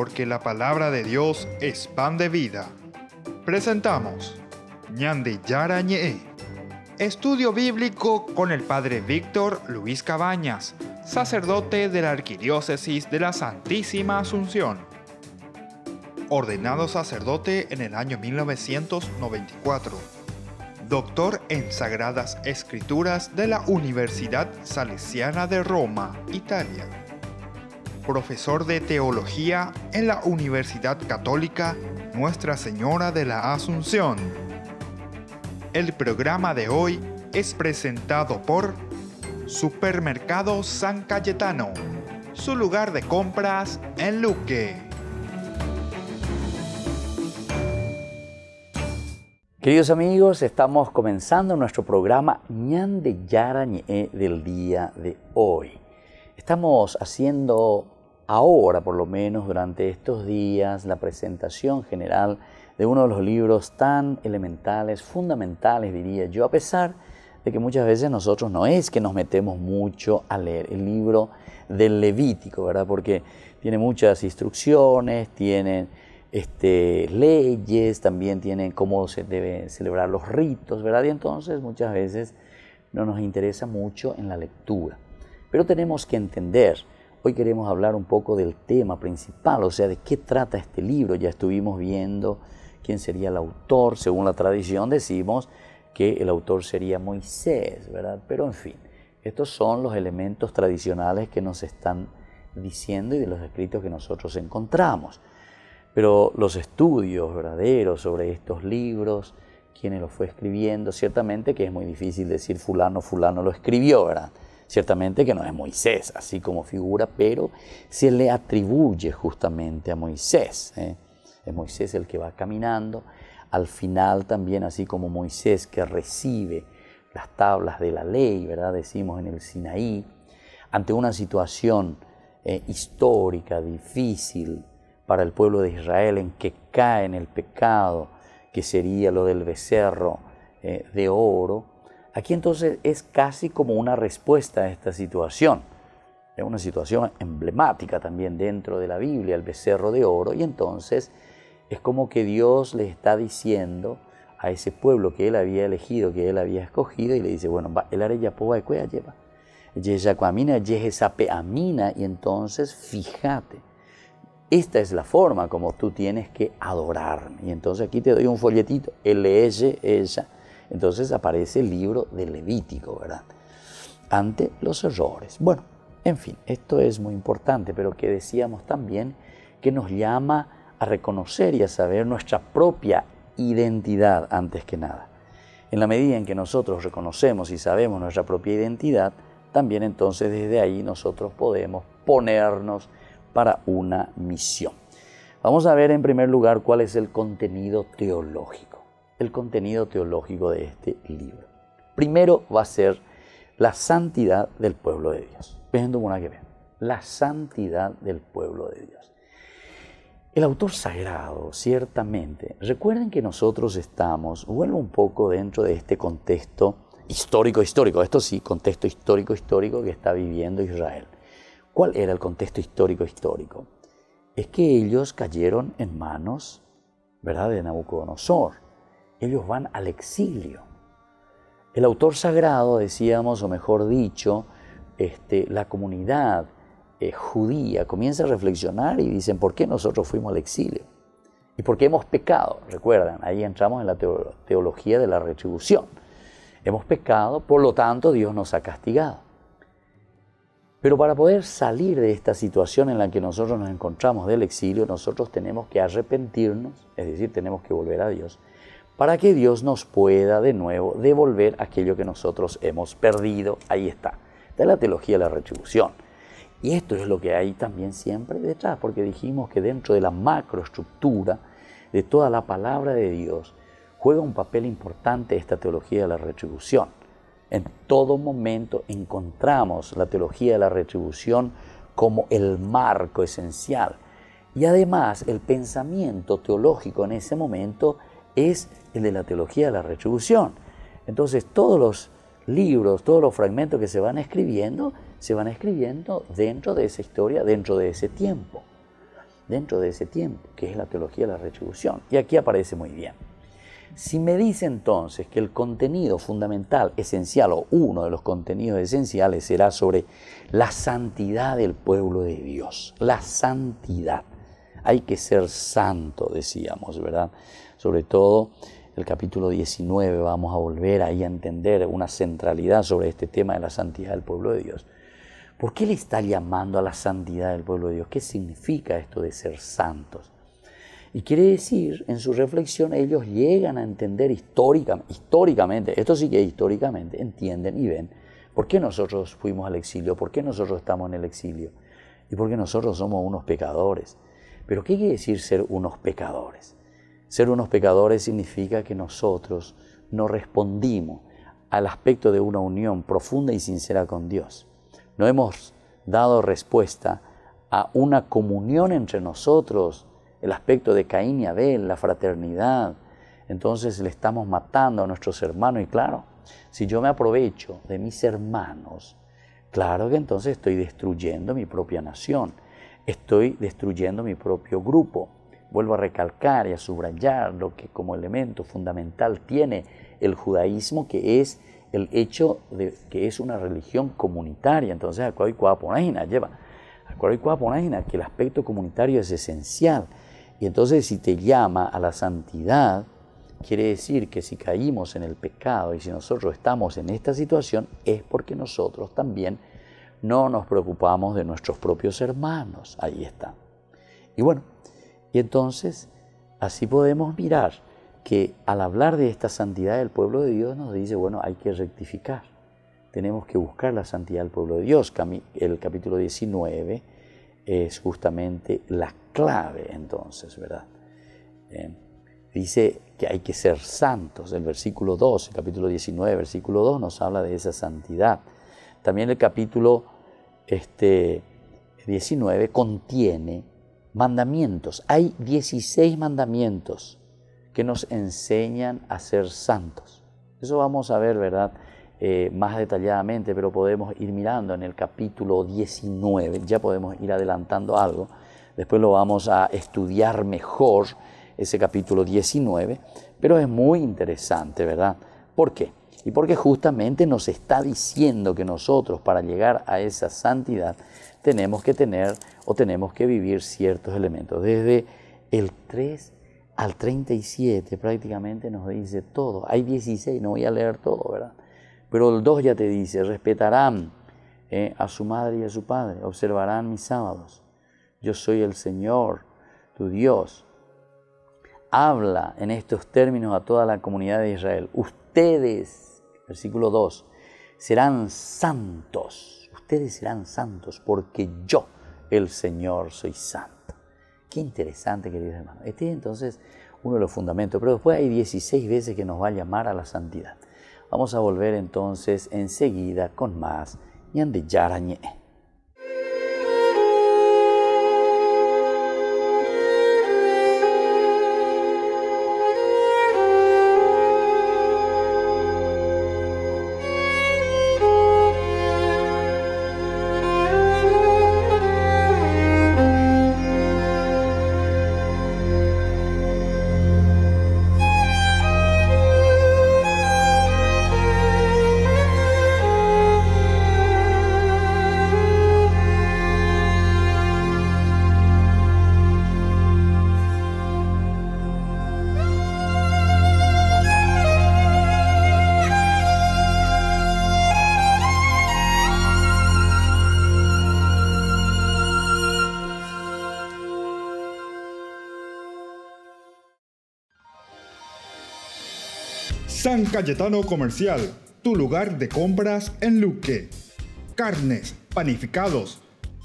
porque la palabra de Dios es pan de vida. Presentamos Ñande Yarañe, estudio bíblico con el padre Víctor Luis Cabañas, sacerdote de la Arquidiócesis de la Santísima Asunción. Ordenado sacerdote en el año 1994. Doctor en Sagradas Escrituras de la Universidad Salesiana de Roma, Italia profesor de teología en la Universidad Católica Nuestra Señora de la Asunción. El programa de hoy es presentado por Supermercado San Cayetano, su lugar de compras en Luque. Queridos amigos, estamos comenzando nuestro programa Ñan de Yarañe del día de hoy. Estamos haciendo ahora, por lo menos durante estos días, la presentación general de uno de los libros tan elementales, fundamentales, diría yo, a pesar de que muchas veces nosotros no es que nos metemos mucho a leer el libro del Levítico, ¿verdad? Porque tiene muchas instrucciones, tiene este, leyes, también tiene cómo se deben celebrar los ritos, ¿verdad? Y entonces muchas veces no nos interesa mucho en la lectura. Pero tenemos que entender Hoy queremos hablar un poco del tema principal, o sea, de qué trata este libro. Ya estuvimos viendo quién sería el autor. Según la tradición decimos que el autor sería Moisés, ¿verdad? Pero en fin, estos son los elementos tradicionales que nos están diciendo y de los escritos que nosotros encontramos. Pero los estudios verdaderos sobre estos libros, quién los fue escribiendo, ciertamente que es muy difícil decir fulano, fulano lo escribió, ¿verdad? Ciertamente que no es Moisés, así como figura, pero se le atribuye justamente a Moisés. ¿eh? Es Moisés el que va caminando. Al final también, así como Moisés que recibe las tablas de la ley, ¿verdad? Decimos en el Sinaí, ante una situación eh, histórica, difícil para el pueblo de Israel, en que cae en el pecado, que sería lo del becerro eh, de oro, Aquí entonces es casi como una respuesta a esta situación. Es una situación emblemática también dentro de la Biblia, el becerro de oro, y entonces es como que Dios le está diciendo a ese pueblo que él había elegido, que él había escogido, y le dice, bueno, el areya poa y cuea lleva. amina, y entonces fíjate, esta es la forma como tú tienes que adorarme. Y entonces aquí te doy un folletito, el ella entonces aparece el libro de Levítico, ¿verdad? Ante los errores. Bueno, en fin, esto es muy importante, pero que decíamos también que nos llama a reconocer y a saber nuestra propia identidad antes que nada. En la medida en que nosotros reconocemos y sabemos nuestra propia identidad, también entonces desde ahí nosotros podemos ponernos para una misión. Vamos a ver en primer lugar cuál es el contenido teológico el contenido teológico de este libro. Primero va a ser la santidad del pueblo de Dios. una que ver. La santidad del pueblo de Dios. El autor sagrado, ciertamente, recuerden que nosotros estamos, vuelvo un poco dentro de este contexto histórico, histórico, esto sí, contexto histórico, histórico que está viviendo Israel. ¿Cuál era el contexto histórico, histórico? Es que ellos cayeron en manos, ¿verdad?, de Nabucodonosor ellos van al exilio. El autor sagrado, decíamos, o mejor dicho, este, la comunidad eh, judía comienza a reflexionar y dicen, ¿por qué nosotros fuimos al exilio? ¿Y por qué hemos pecado? Recuerdan, ahí entramos en la teología de la retribución. Hemos pecado, por lo tanto Dios nos ha castigado. Pero para poder salir de esta situación en la que nosotros nos encontramos del exilio, nosotros tenemos que arrepentirnos, es decir, tenemos que volver a Dios para que Dios nos pueda de nuevo devolver aquello que nosotros hemos perdido. Ahí está. Esta es la teología de la retribución. Y esto es lo que hay también siempre detrás, porque dijimos que dentro de la macroestructura de toda la palabra de Dios juega un papel importante esta teología de la retribución. En todo momento encontramos la teología de la retribución como el marco esencial. Y además el pensamiento teológico en ese momento es el de la teología de la retribución. Entonces todos los libros, todos los fragmentos que se van escribiendo, se van escribiendo dentro de esa historia, dentro de ese tiempo. dentro de ese tiempo, que es la teología de la retribución. Y aquí aparece muy bien. Si me dice entonces que el contenido fundamental, esencial o uno de los contenidos esenciales será sobre la santidad del pueblo de Dios, la santidad. Hay que ser santo, decíamos, ¿verdad? Sobre todo el capítulo 19 vamos a volver ahí a entender una centralidad sobre este tema de la santidad del pueblo de Dios. ¿Por qué le está llamando a la santidad del pueblo de Dios? ¿Qué significa esto de ser santos? Y quiere decir, en su reflexión, ellos llegan a entender históricamente, esto sí que históricamente, entienden y ven por qué nosotros fuimos al exilio, por qué nosotros estamos en el exilio y por qué nosotros somos unos pecadores. Pero ¿qué quiere decir ser unos pecadores? Ser unos pecadores significa que nosotros no respondimos al aspecto de una unión profunda y sincera con Dios no hemos dado respuesta a una comunión entre nosotros, el aspecto de Caín y Abel, la fraternidad. Entonces le estamos matando a nuestros hermanos y claro, si yo me aprovecho de mis hermanos, claro que entonces estoy destruyendo mi propia nación, estoy destruyendo mi propio grupo. Vuelvo a recalcar y a subrayar lo que como elemento fundamental tiene el judaísmo, que es el hecho de que es una religión comunitaria. Entonces, acuerdo y lleva. Acuerdo y que el aspecto comunitario es esencial. Y entonces, si te llama a la santidad, quiere decir que si caímos en el pecado y si nosotros estamos en esta situación, es porque nosotros también no nos preocupamos de nuestros propios hermanos. Ahí está. Y bueno, y entonces así podemos mirar que al hablar de esta santidad del pueblo de Dios nos dice, bueno, hay que rectificar. Tenemos que buscar la santidad del pueblo de Dios. El capítulo 19 es justamente la clave entonces, ¿verdad? Dice que hay que ser santos. El versículo 2, el capítulo 19, versículo 2 nos habla de esa santidad. También el capítulo este, 19 contiene mandamientos. Hay 16 mandamientos que nos enseñan a ser santos. Eso vamos a ver, ¿verdad? Eh, más detalladamente, pero podemos ir mirando en el capítulo 19, ya podemos ir adelantando algo, después lo vamos a estudiar mejor, ese capítulo 19, pero es muy interesante, ¿verdad? ¿Por qué? Y porque justamente nos está diciendo que nosotros para llegar a esa santidad tenemos que tener o tenemos que vivir ciertos elementos. Desde el 3 al 37 prácticamente nos dice todo. Hay 16, no voy a leer todo, ¿verdad? Pero el 2 ya te dice, respetarán eh, a su madre y a su padre, observarán mis sábados. Yo soy el Señor, tu Dios. Habla en estos términos a toda la comunidad de Israel. Ustedes, versículo 2, serán santos. Ustedes serán santos porque yo, el Señor, soy santo. Qué interesante, queridos hermanos. Este es entonces uno de los fundamentos, pero después hay 16 veces que nos va a llamar a la santidad. Vamos a volver entonces enseguida con más de Cayetano Comercial, tu lugar de compras en Luque. Carnes, panificados,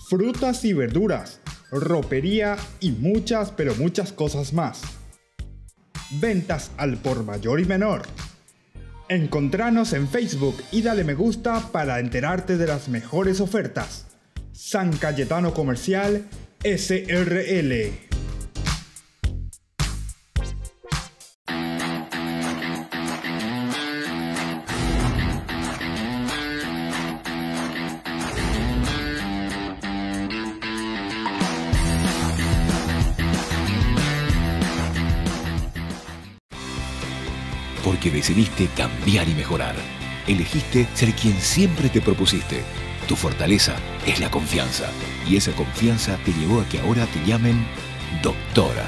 frutas y verduras, ropería y muchas pero muchas cosas más. Ventas al por mayor y menor. Encontranos en Facebook y dale me gusta para enterarte de las mejores ofertas. San Cayetano Comercial SRL. Porque decidiste cambiar y mejorar. Elegiste ser quien siempre te propusiste. Tu fortaleza es la confianza y esa confianza te llevó a que ahora te llamen doctora.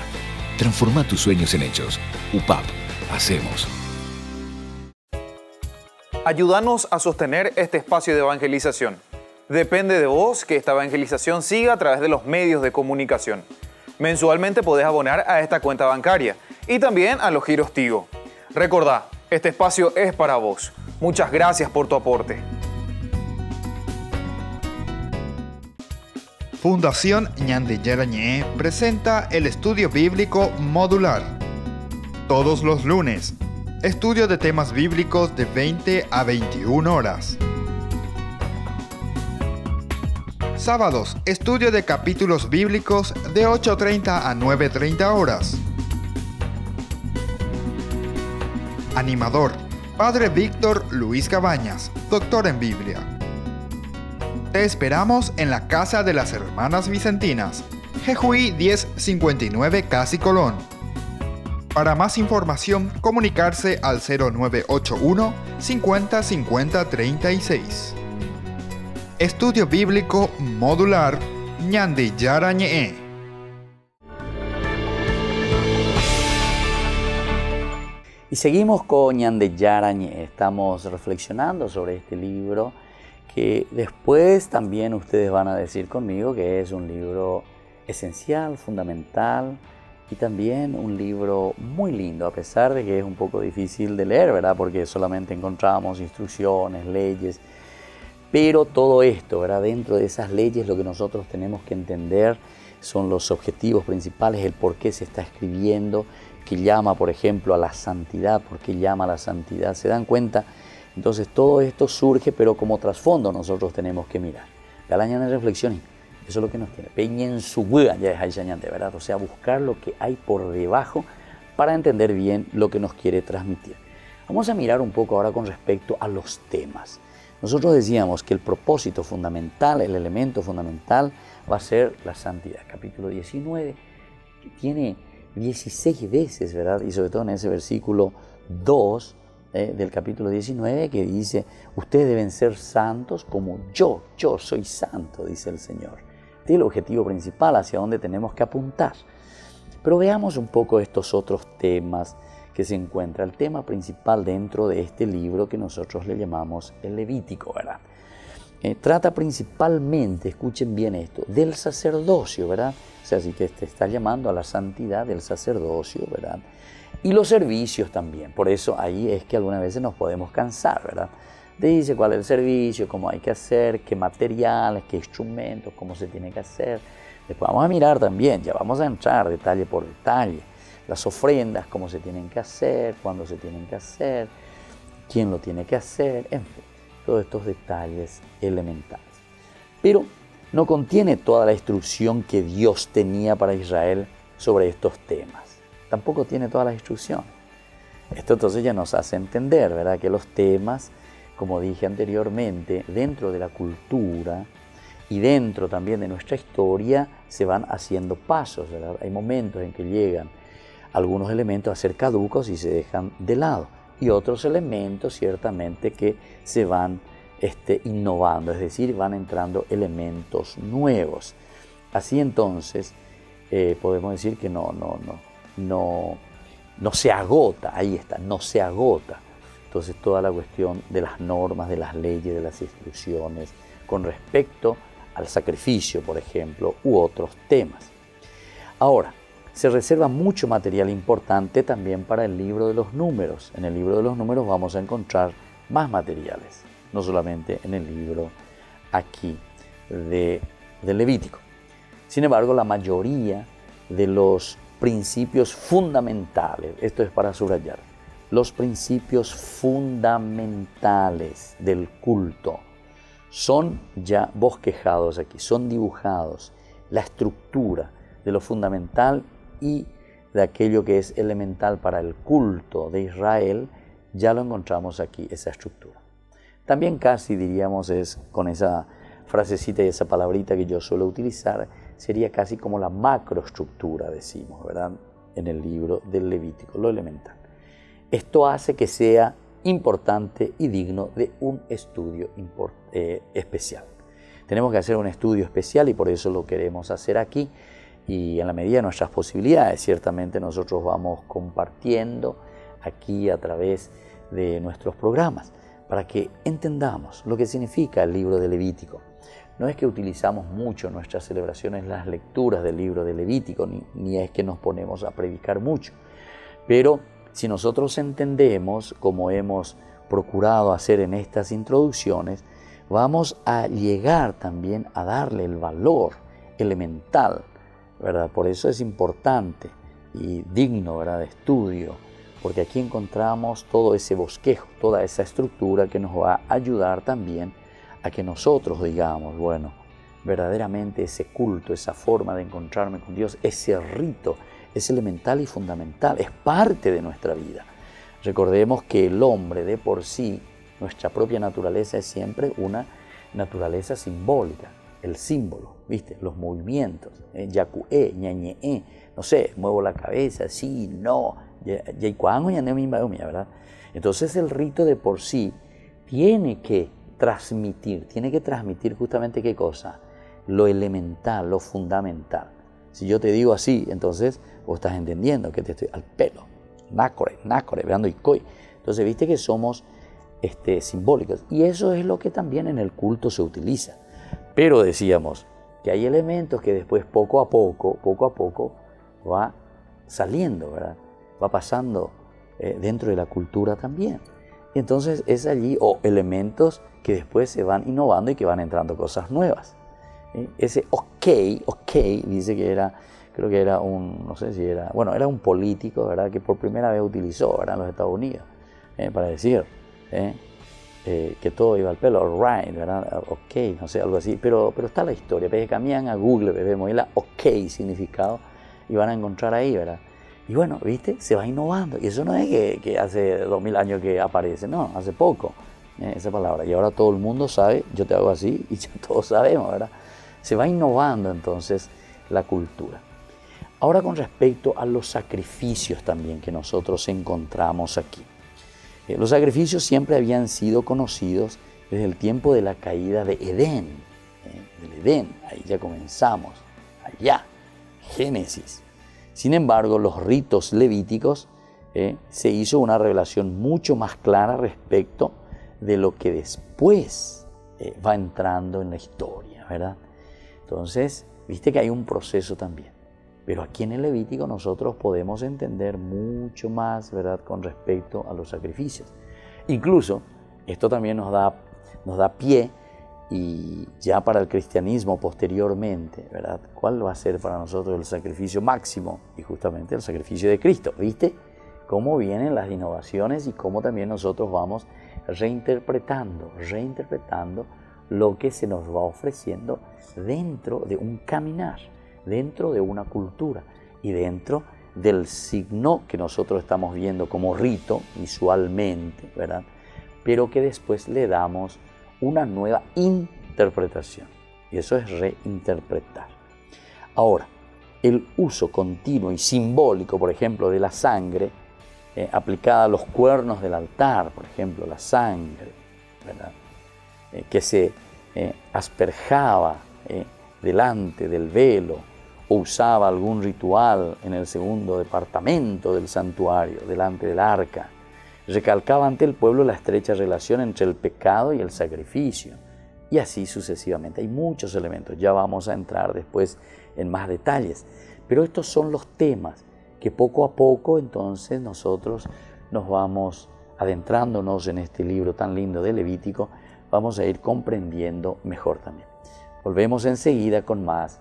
Transforma tus sueños en hechos. UPAP, hacemos. Ayúdanos a sostener este espacio de evangelización. Depende de vos que esta evangelización siga a través de los medios de comunicación. Mensualmente podés abonar a esta cuenta bancaria y también a los giros Tigo. Recordá, este espacio es para vos. Muchas gracias por tu aporte. Fundación Ñande Yarañé presenta el estudio bíblico modular. Todos los lunes, estudio de temas bíblicos de 20 a 21 horas. Sábados, estudio de capítulos bíblicos de 8.30 a 9.30 horas. Animador, Padre Víctor Luis Cabañas, doctor en Biblia. Te esperamos en la Casa de las Hermanas Vicentinas, Jejuí 1059 Casi Colón. Para más información, comunicarse al 0981 50 50 36. Estudio Bíblico Modular Ñandi Yarañe. Y seguimos con Ñande Yarañe. Estamos reflexionando sobre este libro que después también ustedes van a decir conmigo que es un libro esencial, fundamental y también un libro muy lindo, a pesar de que es un poco difícil de leer, ¿verdad? Porque solamente encontramos instrucciones, leyes pero todo esto, ¿verdad? dentro de esas leyes, lo que nosotros tenemos que entender son los objetivos principales, el por qué se está escribiendo, que llama, por ejemplo, a la santidad, por qué llama a la santidad. ¿Se dan cuenta? Entonces todo esto surge, pero como trasfondo nosotros tenemos que mirar. Galaña de reflexión, eso es lo que nos tiene. Peña en su ya es de ¿verdad? O sea, buscar lo que hay por debajo para entender bien lo que nos quiere transmitir. Vamos a mirar un poco ahora con respecto a los temas. Nosotros decíamos que el propósito fundamental, el elemento fundamental va a ser la santidad. Capítulo 19, que tiene 16 veces, ¿verdad? Y sobre todo en ese versículo 2 eh, del capítulo 19 que dice, ustedes deben ser santos como yo, yo soy santo, dice el Señor. Este es el objetivo principal hacia donde tenemos que apuntar. Pero veamos un poco estos otros temas que se encuentra el tema principal dentro de este libro que nosotros le llamamos el Levítico, ¿verdad? Eh, trata principalmente, escuchen bien esto, del sacerdocio, ¿verdad? Sea, así que te está llamando a la santidad del sacerdocio, ¿verdad? Y los servicios también. Por eso ahí es que algunas veces nos podemos cansar, ¿verdad? Te dice cuál es el servicio, cómo hay que hacer, qué materiales, qué instrumentos, cómo se tiene que hacer. Después vamos a mirar también, ya vamos a entrar detalle por detalle las ofrendas, cómo se tienen que hacer, cuándo se tienen que hacer, quién lo tiene que hacer, en fin, todos estos detalles elementales. Pero no contiene toda la instrucción que Dios tenía para Israel sobre estos temas. Tampoco tiene toda la instrucción. Esto entonces ya nos hace entender, ¿verdad? Que los temas, como dije anteriormente, dentro de la cultura y dentro también de nuestra historia, se van haciendo pasos. Hay momentos en que llegan algunos elementos a ser caducos y se dejan de lado y otros elementos ciertamente que se van este, innovando, es decir, van entrando elementos nuevos. Así entonces eh, podemos decir que no, no, no, no, no se agota, ahí está, no se agota. Entonces toda la cuestión de las normas, de las leyes, de las instrucciones con respecto al sacrificio, por ejemplo, u otros temas. Ahora, se reserva mucho material importante también para el libro de los números. En el libro de los números vamos a encontrar más materiales, no solamente en el libro aquí de, Levítico. Sin embargo, la mayoría de los principios fundamentales, esto es para subrayar, los principios fundamentales del culto son ya bosquejados aquí, son dibujados, la estructura de lo fundamental y de aquello que es elemental para el culto de Israel, ya lo encontramos aquí, esa estructura. También casi diríamos es con esa frasecita y esa palabrita que yo suelo utilizar, sería casi como la macroestructura, decimos, ¿verdad? En el libro del Levítico, lo elemental. Esto hace que sea importante y digno de un estudio eh, especial. Tenemos que hacer un estudio especial y por eso lo queremos hacer aquí y en la medida de nuestras posibilidades, ciertamente nosotros vamos compartiendo aquí a través de nuestros programas para que entendamos lo que significa el libro de Levítico. No es que utilizamos mucho en nuestras celebraciones las lecturas del libro de Levítico, ni, ni es que nos ponemos a predicar mucho, pero si nosotros entendemos, como hemos procurado hacer en estas introducciones, vamos a llegar también a darle el valor elemental ¿verdad? Por eso es importante y digno ¿verdad? de estudio, porque aquí encontramos todo ese bosquejo, toda esa estructura que nos va a ayudar también a que nosotros digamos, bueno, verdaderamente ese culto, esa forma de encontrarme con Dios, ese rito es elemental y fundamental, es parte de nuestra vida. Recordemos que el hombre de por sí, nuestra propia naturaleza es siempre una naturaleza simbólica el símbolo, ¿viste? Los movimientos, ¿eh? yacué, no sé, muevo la cabeza, sí, no, ¿verdad? Entonces el rito de por sí tiene que transmitir, tiene que transmitir justamente qué cosa, lo elemental, lo fundamental. Si yo te digo así, entonces vos estás entendiendo que te estoy al pelo, nácore, nácore, veando y coy. Entonces viste que somos este, simbólicos y eso es lo que también en el culto se utiliza. Pero decíamos que hay elementos que después poco a poco, poco a poco, va saliendo, ¿verdad? Va pasando eh, dentro de la cultura también. Y entonces es allí, o elementos que después se van innovando y que van entrando cosas nuevas. Ese ok, ok, dice que era, creo que era un, no sé si era, bueno, era un político, ¿verdad? Que por primera vez utilizó, ¿verdad? En los Estados Unidos, ¿eh? para decir, ¿eh? Eh, que todo iba al pelo, right, ¿verdad? Ok, no sé, algo así. Pero, pero está la historia. que cambian a Google, bebé, la ok significado y van a encontrar ahí, ¿verdad? Y bueno, ¿viste? Se va innovando. Y eso no es que, que hace dos mil años que aparece, no, hace poco eh, esa palabra. Y ahora todo el mundo sabe, yo te hago así y ya todos sabemos, ¿verdad? Se va innovando entonces la cultura. Ahora con respecto a los sacrificios también que nosotros encontramos aquí. Eh, los sacrificios siempre habían sido conocidos desde el tiempo de la caída de Edén, ¿eh? del Edén, ahí ya comenzamos, allá, Génesis. Sin embargo, los ritos levíticos ¿eh? se hizo una revelación mucho más clara respecto de lo que después va entrando en la historia, ¿verdad? Entonces, viste que hay un proceso también. Pero aquí en el Levítico nosotros podemos entender mucho más, ¿verdad?, con respecto a los sacrificios. Incluso, esto también nos da, nos da pie y ya para el cristianismo posteriormente, ¿verdad? ¿Cuál va a ser para nosotros el sacrificio máximo? Y justamente el sacrificio de Cristo. ¿Viste cómo vienen las innovaciones y cómo también nosotros vamos reinterpretando, reinterpretando lo que se nos va ofreciendo dentro de un caminar? dentro de una cultura y dentro del signo que nosotros estamos viendo como rito visualmente, ¿verdad? Pero que después le damos una nueva interpretación. Y eso es reinterpretar. Ahora, el uso continuo y simbólico, por ejemplo, de la sangre, eh, aplicada a los cuernos del altar, por ejemplo, la sangre. Eh, que se eh, asperjaba delante del velo, o usaba algún ritual en el segundo departamento del santuario, delante del arca. Recalcaba ante el pueblo la estrecha relación entre el pecado y el sacrificio. Y así sucesivamente. Hay muchos elementos, ya vamos a entrar después en más detalles. Pero estos son los temas que poco a poco entonces nosotros nos vamos adentrándonos en este libro tan lindo de Levítico, vamos a ir comprendiendo mejor también. Volvemos enseguida con más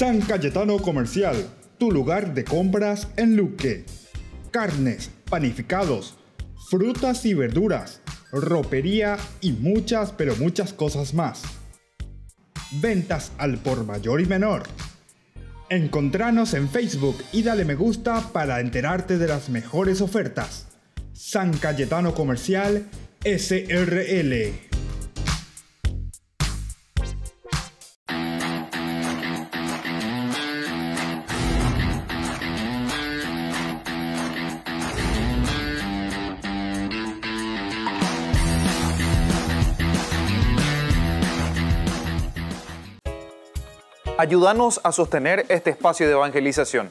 San Cayetano Comercial, tu lugar de compras en Luque. Carnes, panificados, frutas y verduras, ropería y muchas pero muchas cosas más. Ventas al por mayor y menor. Encontranos en Facebook y dale me gusta para enterarte de las mejores ofertas. San Cayetano Comercial SRL. Ayúdanos a sostener este espacio de evangelización.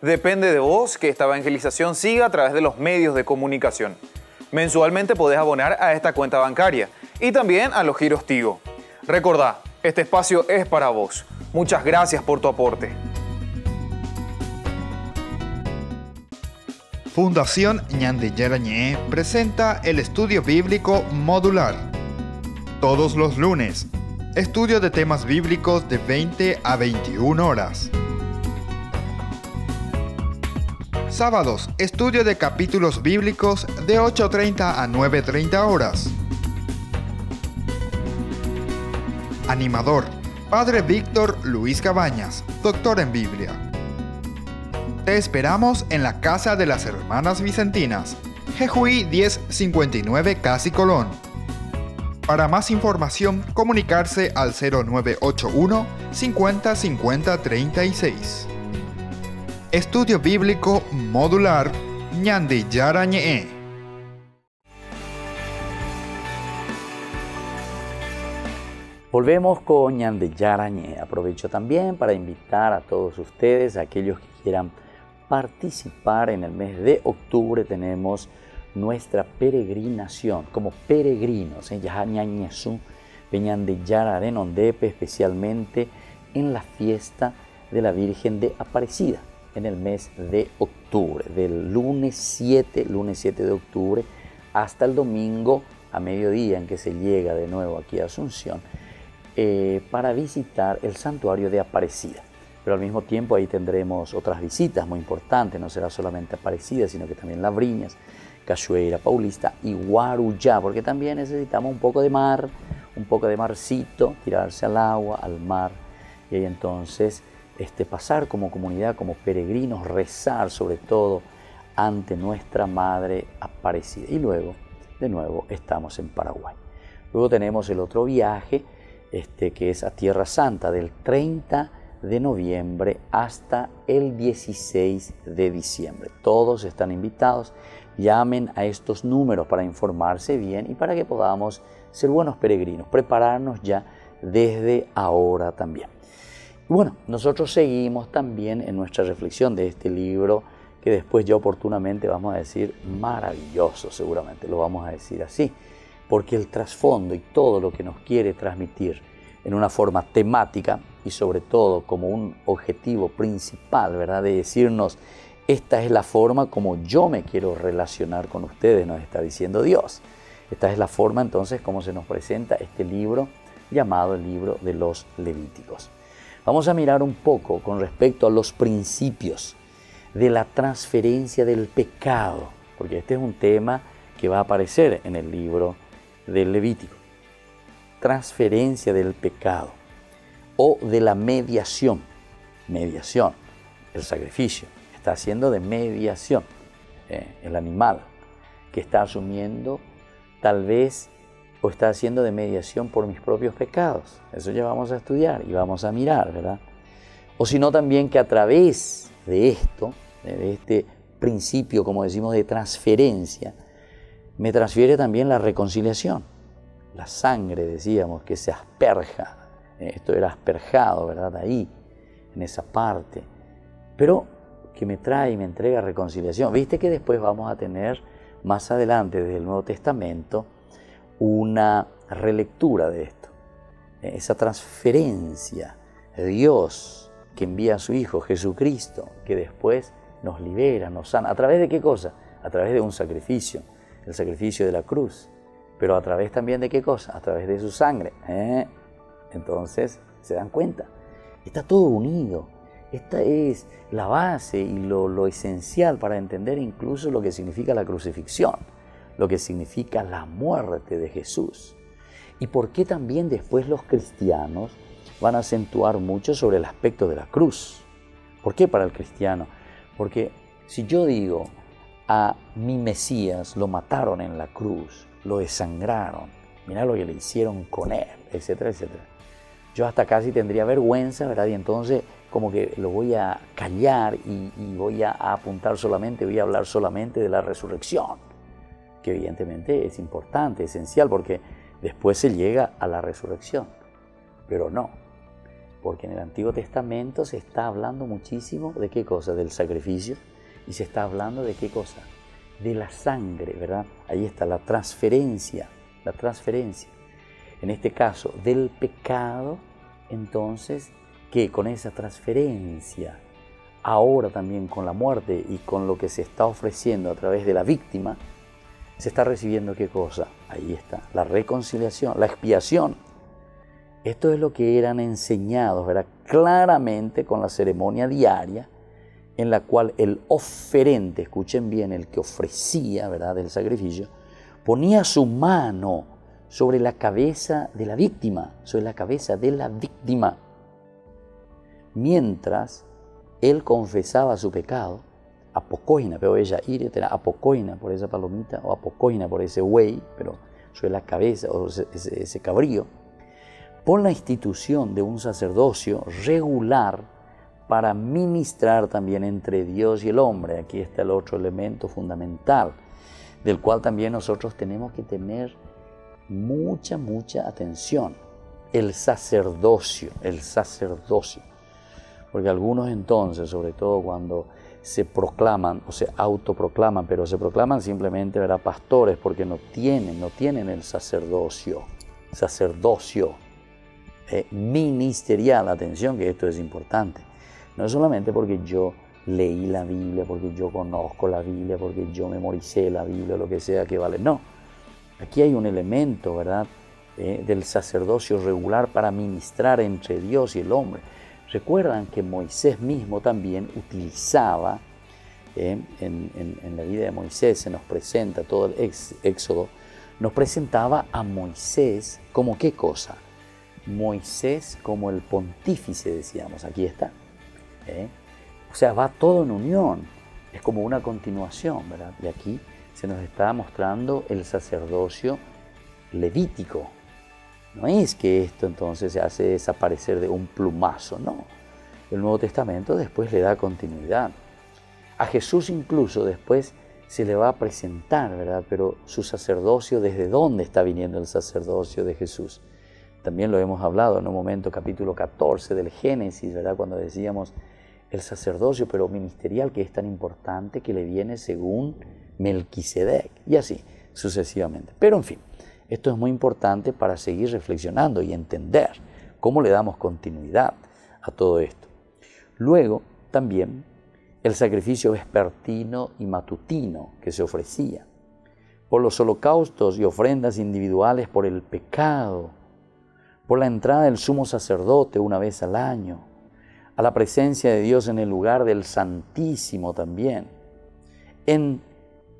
Depende de vos que esta evangelización siga a través de los medios de comunicación. Mensualmente podés abonar a esta cuenta bancaria y también a los giros Tigo. Recordá, este espacio es para vos. Muchas gracias por tu aporte. Fundación Ñande Yarañé presenta el estudio bíblico modular. Todos los lunes, estudio de temas bíblicos de 20 a 21 horas. Sábados, estudio de capítulos bíblicos de 8.30 a 9.30 horas. Animador, Padre Víctor Luis Cabañas, doctor en Biblia. Te esperamos en la Casa de las Hermanas Vicentinas, Jejuí 1059 Casi Colón. Para más información, comunicarse al 0981 50 50 36. Estudio Bíblico Modular Ñandi Yarañe. Volvemos con Ñande Yarañe. Aprovecho también para invitar a todos ustedes, aquellos que quieran participar en el mes de octubre, tenemos nuestra peregrinación como peregrinos en Yahañañezú, venían de Yara de Nondepe, especialmente en la fiesta de la Virgen de Aparecida, en el mes de octubre, del lunes 7, lunes 7 de octubre, hasta el domingo a mediodía en que se llega de nuevo aquí a Asunción, eh, para visitar el santuario de Aparecida. Pero al mismo tiempo ahí tendremos otras visitas muy importantes, no será solamente Aparecida, sino que también Las Briñas, Cachoeira Paulista y Guarujá, porque también necesitamos un poco de mar, un poco de marcito, tirarse al agua, al mar, y ahí entonces este, pasar como comunidad, como peregrinos, rezar sobre todo ante nuestra Madre Aparecida. Y luego, de nuevo, estamos en Paraguay. Luego tenemos el otro viaje, este, que es a Tierra Santa, del 30 de noviembre hasta el 16 de diciembre. Todos están invitados llamen a estos números para informarse bien y para que podamos ser buenos peregrinos, prepararnos ya desde ahora también. bueno, nosotros seguimos también en nuestra reflexión de este libro que después ya oportunamente vamos a decir maravilloso, seguramente lo vamos a decir así, porque el trasfondo y todo lo que nos quiere transmitir en una forma temática y sobre todo como un objetivo principal, ¿verdad? De decirnos esta es la forma como yo me quiero relacionar con ustedes, nos está diciendo Dios. Esta es la forma entonces como se nos presenta este libro llamado el libro de los Levíticos. Vamos a mirar un poco con respecto a los principios de la transferencia del pecado, porque este es un tema que va a aparecer en el libro del Levítico. Transferencia del pecado o de la mediación. Mediación, el sacrificio está haciendo de mediación eh, el animal, que está asumiendo tal vez o está haciendo de mediación por mis propios pecados. Eso ya vamos a estudiar y vamos a mirar, ¿verdad? O sino también que a través de esto, de este principio, como decimos, de transferencia, me transfiere también la reconciliación. La sangre, decíamos, que se asperja. Eh, esto era asperjado, ¿verdad? Ahí, en esa parte. Pero que me trae y me entrega reconciliación. Viste que después vamos a tener más adelante desde el Nuevo Testamento una relectura de esto, esa transferencia de Dios que envía a su Hijo Jesucristo, que después nos libera, nos sana. ¿A través de qué cosa? A través de un sacrificio, el sacrificio de la cruz. Pero a través también de qué cosa? A través de su sangre. ¿eh? Entonces, ¿se dan cuenta? Está todo unido. Esta es la base y lo, esencial para entender incluso lo que significa la crucifixión, lo que significa la muerte de Jesús. Y por qué también después los cristianos van a acentuar mucho sobre el aspecto de la cruz. ¿Por qué para el cristiano? Porque si yo digo, a mi Mesías lo mataron en la cruz, lo desangraron, mira lo que le hicieron con él, etcétera, etcétera. Yo hasta casi tendría vergüenza, ¿verdad? Y entonces como que lo voy a callar y, voy a, apuntar solamente, voy a hablar solamente de la resurrección, que evidentemente es importante, esencial, porque después se llega a la resurrección. Pero no, porque en el Antiguo Testamento se está hablando muchísimo de qué cosa, del sacrificio, y se está hablando de qué cosa, de la sangre, ¿verdad? Ahí está la transferencia, la transferencia. En este caso, del pecado, entonces que con esa transferencia, ahora también con la muerte y con lo que se está ofreciendo a través de la víctima, se está recibiendo qué cosa? Ahí está, la reconciliación, la expiación. Esto es lo que eran enseñados, ¿verdad? Claramente con la ceremonia diaria, en la cual el oferente, escuchen bien, el que ofrecía, ¿verdad?, el sacrificio, ponía su mano sobre la cabeza de la víctima, sobre la cabeza de la víctima mientras él confesaba su pecado, apocoina, pero ella ir apocoina por esa palomita o apocoina por ese güey, pero sobre la cabeza o ese cabrío, por la institución de un sacerdocio regular para ministrar también entre Dios y el hombre. Aquí está el otro elemento fundamental, del cual también nosotros tenemos que tener mucha, mucha atención. El sacerdocio, el sacerdocio. Porque algunos entonces, sobre todo cuando se proclaman o se autoproclaman, pero se proclaman simplemente ¿verdad? pastores porque no tienen, no tienen el sacerdocio, sacerdocio eh, ministerial. Atención que esto es importante. No es solamente porque yo leí la Biblia, porque yo conozco la Biblia, porque yo memoricé la Biblia, lo que sea que vale. No, aquí hay un elemento, ¿verdad? Eh, del sacerdocio regular para ministrar entre Dios y el hombre. Recuerdan que Moisés mismo también utilizaba, eh, en, la vida de Moisés se nos presenta todo el éxodo, nos presentaba a Moisés como qué cosa? Moisés como el pontífice, decíamos, aquí está. ¿eh? O sea, va todo en unión, es como una continuación, ¿verdad? Y aquí se nos está mostrando el sacerdocio levítico, no es que esto entonces se hace desaparecer de un plumazo, no. El Nuevo Testamento después le da continuidad. A Jesús incluso después se le va a presentar, ¿verdad? Pero su sacerdocio, ¿desde dónde está viniendo el sacerdocio de Jesús? También lo hemos hablado en un momento, capítulo 14 del Génesis, ¿verdad? Cuando decíamos el sacerdocio, pero ministerial, que es tan importante que le viene según Melquisedec, y así sucesivamente. Pero en fin, esto es muy importante para seguir reflexionando y entender cómo le damos continuidad a todo esto. Luego, también, el sacrificio vespertino y matutino que se ofrecía, por los holocaustos y ofrendas individuales por el pecado, por la entrada del sumo sacerdote una vez al año, a la presencia de Dios en el lugar del Santísimo también. En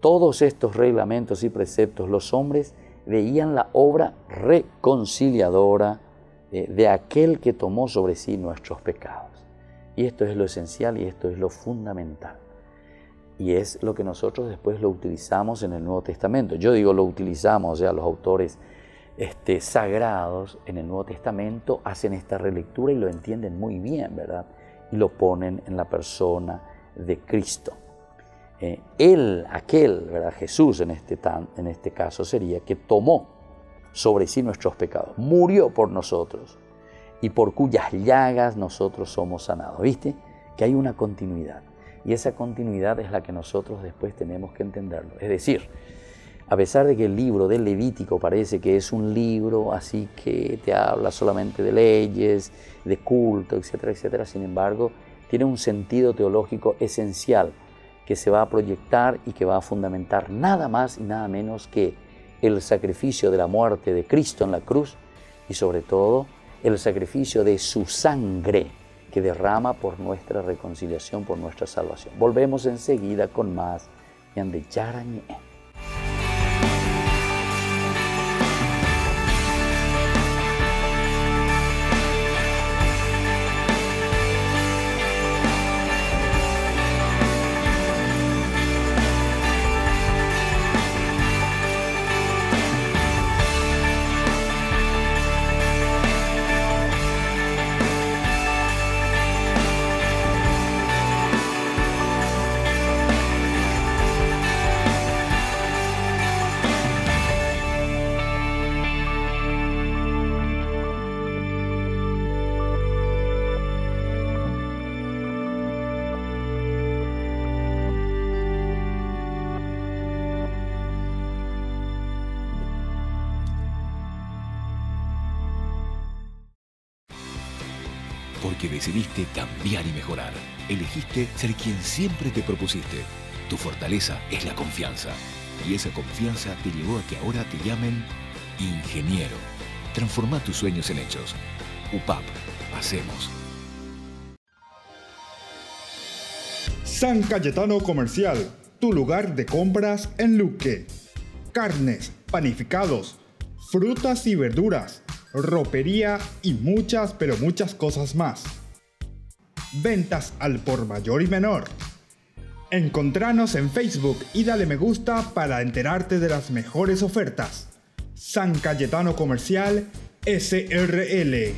todos estos reglamentos y preceptos los hombres veían la obra reconciliadora de, aquel que tomó sobre sí nuestros pecados. Y esto es lo esencial y esto es lo fundamental. Y es lo que nosotros después lo utilizamos en el Nuevo Testamento. Yo digo lo utilizamos, o sea, los autores este, sagrados en el Nuevo Testamento hacen esta relectura y lo entienden muy bien, ¿verdad? Y lo ponen en la persona de Cristo. Eh, él, aquel, ¿verdad? Jesús en este, en este caso sería que tomó sobre sí nuestros pecados, murió por nosotros y por cuyas llagas nosotros somos sanados. ¿Viste? Que hay una continuidad. Y esa continuidad es la que nosotros después tenemos que entenderlo. Es decir, a pesar de que el libro del Levítico parece que es un libro así que te habla solamente de leyes, de culto, etcétera, etcétera, sin embargo, tiene un sentido teológico esencial que se va a proyectar y que va a fundamentar nada más y nada menos que el sacrificio de la muerte de Cristo en la cruz y sobre todo el sacrificio de su sangre que derrama por nuestra reconciliación, por nuestra salvación. Volvemos enseguida con más decidiste cambiar y mejorar. Elegiste ser quien siempre te propusiste. Tu fortaleza es la confianza. Y esa confianza te llevó a que ahora te llamen ingeniero. Transforma tus sueños en hechos. UPAP. Hacemos. San Cayetano Comercial, tu lugar de compras en Luque. Carnes, panificados, frutas y verduras, ropería y muchas pero muchas cosas más. Ventas al por mayor y menor. Encontranos en Facebook y dale me gusta para enterarte de las mejores ofertas. San Cayetano Comercial SRL.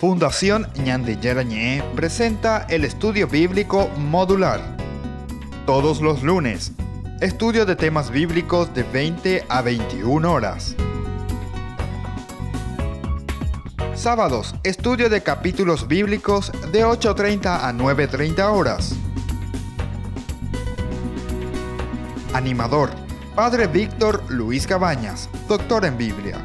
Fundación Ñande Yarañé presenta el estudio bíblico modular. Todos los lunes, estudio de temas bíblicos de 20 a 21 horas. Sábados, estudio de capítulos bíblicos de 8.30 a 9.30 horas. Animador, Padre Víctor Luis Cabañas, doctor en Biblia.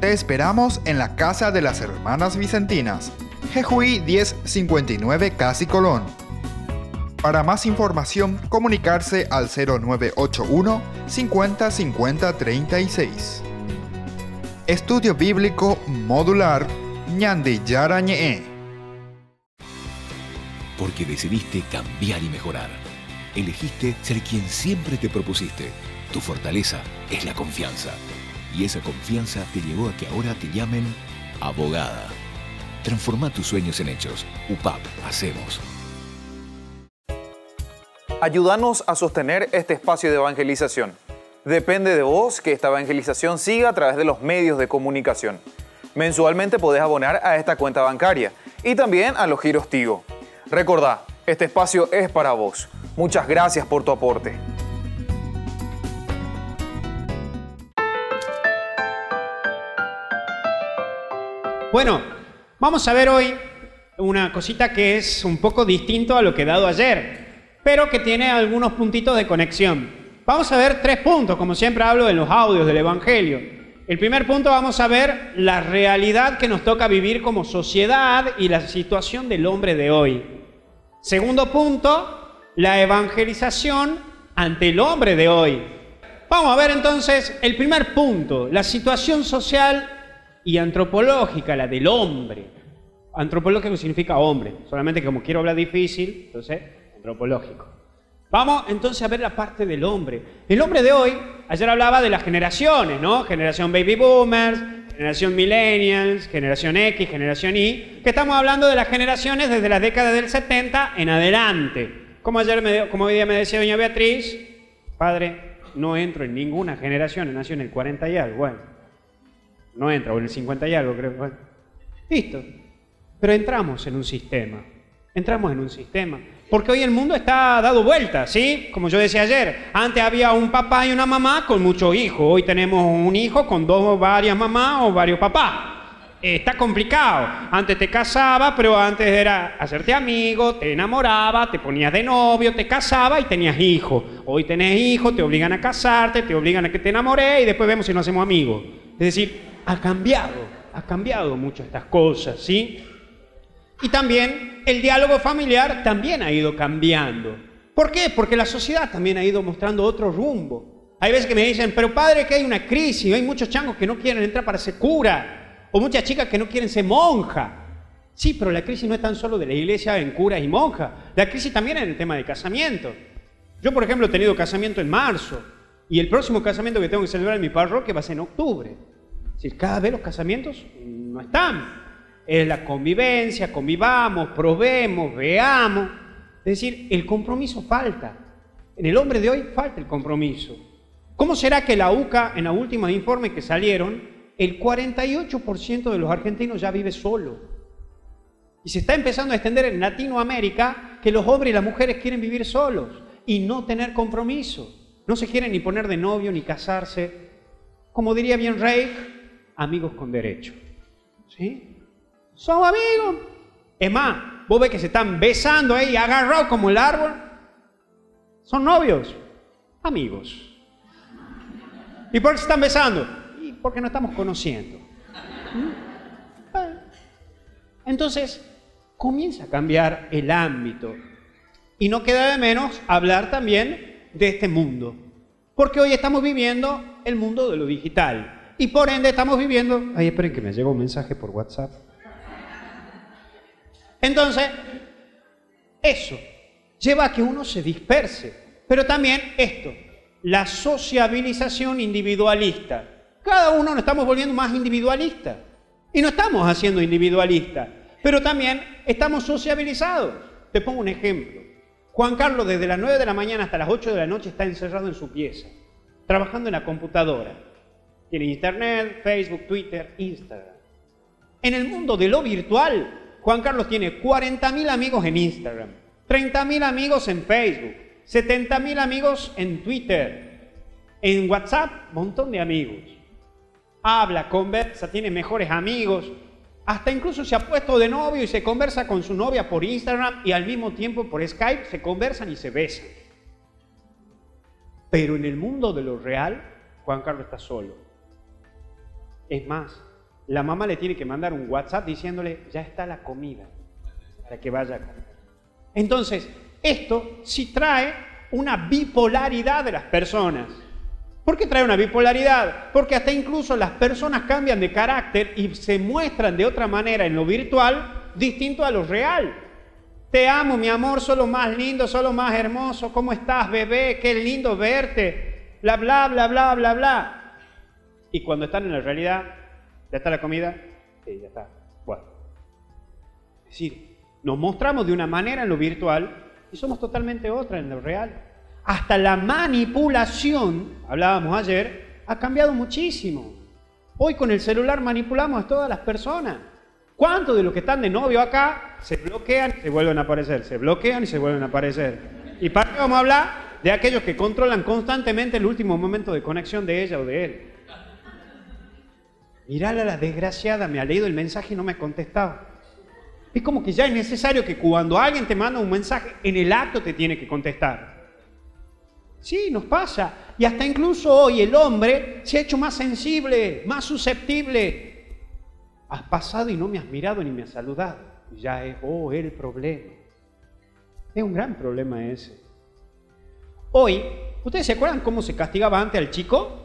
Te esperamos en la Casa de las Hermanas Vicentinas, Jejuí 1059 Casi Colón. Para más información, comunicarse al 0981 50 50 36. Estudio Bíblico Modular Ñandi Yarañe. Porque decidiste cambiar y mejorar. Elegiste ser quien siempre te propusiste. Tu fortaleza es la confianza. Y esa confianza te llevó a que ahora te llamen abogada. Transforma tus sueños en hechos. UPAP. Hacemos. Ayúdanos a sostener este espacio de evangelización. Depende de vos que esta evangelización siga a través de los medios de comunicación. Mensualmente podés abonar a esta cuenta bancaria y también a los giros Tigo. Recordá, este espacio es para vos. Muchas gracias por tu aporte. Bueno, vamos a ver hoy una cosita que es un poco distinto a lo que he dado ayer, pero que tiene algunos puntitos de conexión. Vamos a ver tres puntos, como siempre hablo en los audios del Evangelio. El primer punto vamos a ver la realidad que nos toca vivir como sociedad y la situación del hombre de hoy. Segundo punto, la evangelización ante el hombre de hoy. Vamos a ver entonces el primer punto, la situación social y antropológica, la del hombre. Antropológico significa hombre, solamente como quiero hablar difícil, entonces antropológico. Vamos entonces a ver la parte del hombre. El hombre de hoy, ayer hablaba de las generaciones, ¿no? Generación baby boomers, generación millennials, generación X, generación Y, que estamos hablando de las generaciones desde las décadas del 70 en adelante. Como ayer me, como hoy día me decía doña Beatriz, padre, no entro en ninguna generación, nació en el 40 y algo, bueno, no entra, o en el 50 y algo creo, bueno, listo. Pero entramos en un sistema, entramos en un sistema. Porque hoy el mundo está dado vuelta, ¿sí? Como yo decía ayer, antes había un papá y una mamá con muchos hijos. Hoy tenemos un hijo con dos o varias mamás o varios papás. Está complicado. Antes te casaba, pero antes era hacerte amigo, te enamoraba, te ponías de novio, te casaba y tenías hijos. Hoy tenés hijos, te obligan a casarte, te obligan a que te enamores y después vemos si nos hacemos amigos. Es decir, ha cambiado, ha cambiado mucho estas cosas, ¿sí? Y también el diálogo familiar también ha ido cambiando. ¿Por qué? Porque la sociedad también ha ido mostrando otro rumbo. Hay veces que me dicen, pero padre, que hay una crisis, hay muchos changos que no quieren entrar para ser cura, o muchas chicas que no quieren ser monja. Sí, pero la crisis no es tan solo de la iglesia en curas y monjas, la crisis también es en el tema de casamiento. Yo, por ejemplo, he tenido casamiento en marzo, y el próximo casamiento que tengo que celebrar en mi parroquia va a ser en octubre. Cada vez los casamientos no están. Es la convivencia, convivamos, probemos, veamos. Es decir, el compromiso falta. En el hombre de hoy falta el compromiso. ¿Cómo será que la UCA, en los últimos informes que salieron, el 48% de los argentinos ya vive solo? Y se está empezando a extender en Latinoamérica que los hombres y las mujeres quieren vivir solos y no tener compromiso. No se quieren ni poner de novio ni casarse. Como diría bien Rey, amigos con derecho. ¿Sí? Son amigos. Es más, vos ves que se están besando ahí, agarrados como el árbol. Son novios, amigos. ¿Y por qué se están besando? Y porque no estamos conociendo. ¿Mm? Entonces, comienza a cambiar el ámbito. Y no queda de menos hablar también de este mundo. Porque hoy estamos viviendo el mundo de lo digital. Y por ende estamos viviendo... Ay, esperen que me llegó un mensaje por WhatsApp. Entonces, eso lleva a que uno se disperse. Pero también esto, la sociabilización individualista. Cada uno nos estamos volviendo más individualistas. Y no estamos haciendo individualistas, pero también estamos sociabilizados. Te pongo un ejemplo. Juan Carlos desde las 9 de la mañana hasta las 8 de la noche está encerrado en su pieza, trabajando en la computadora. Tiene internet, Facebook, Twitter, Instagram. En el mundo de lo virtual, Juan Carlos tiene 40.000 amigos en Instagram, 30.000 amigos en Facebook, 70.000 amigos en Twitter, en WhatsApp, montón de amigos. Habla, conversa, tiene mejores amigos, hasta incluso se ha puesto de novio y se conversa con su novia por Instagram y al mismo tiempo por Skype se conversan y se besan. Pero en el mundo de lo real, Juan Carlos está solo. Es más, la mamá le tiene que mandar un WhatsApp diciéndole, ya está la comida, para que vaya a comer. Entonces, esto sí trae una bipolaridad de las personas. ¿Por qué trae una bipolaridad? Porque hasta incluso las personas cambian de carácter y se muestran de otra manera en lo virtual distinto a lo real. Te amo, mi amor, solo más lindo, solo más hermoso. ¿Cómo estás, bebé? Qué lindo verte. Bla, bla, bla, bla, bla, bla. Y cuando están en la realidad, ¿ya está la comida? Sí, ya está. Bueno. Es decir, nos mostramos de una manera en lo virtual y somos totalmente otra en lo real. Hasta la manipulación, hablábamos ayer, ha cambiado muchísimo. Hoy con el celular manipulamos a todas las personas. ¿Cuántos de los que están de novio acá se bloquean y se vuelven a aparecer? Se bloquean y se vuelven a aparecer. ¿Y para qué vamos a hablar? De aquellos que controlan constantemente el último momento de conexión de ella o de él. Mirala la desgraciada, me ha leído el mensaje y no me ha contestado. Es como que ya es necesario que cuando alguien te manda un mensaje, en el acto te tiene que contestar. Sí, nos pasa. Y hasta incluso hoy el hombre se ha hecho más sensible, más susceptible. Has pasado y no me has mirado ni me has saludado. Ya es, oh, el problema. Es un gran problema ese. Hoy, ¿ustedes se acuerdan cómo se castigaba antes al chico?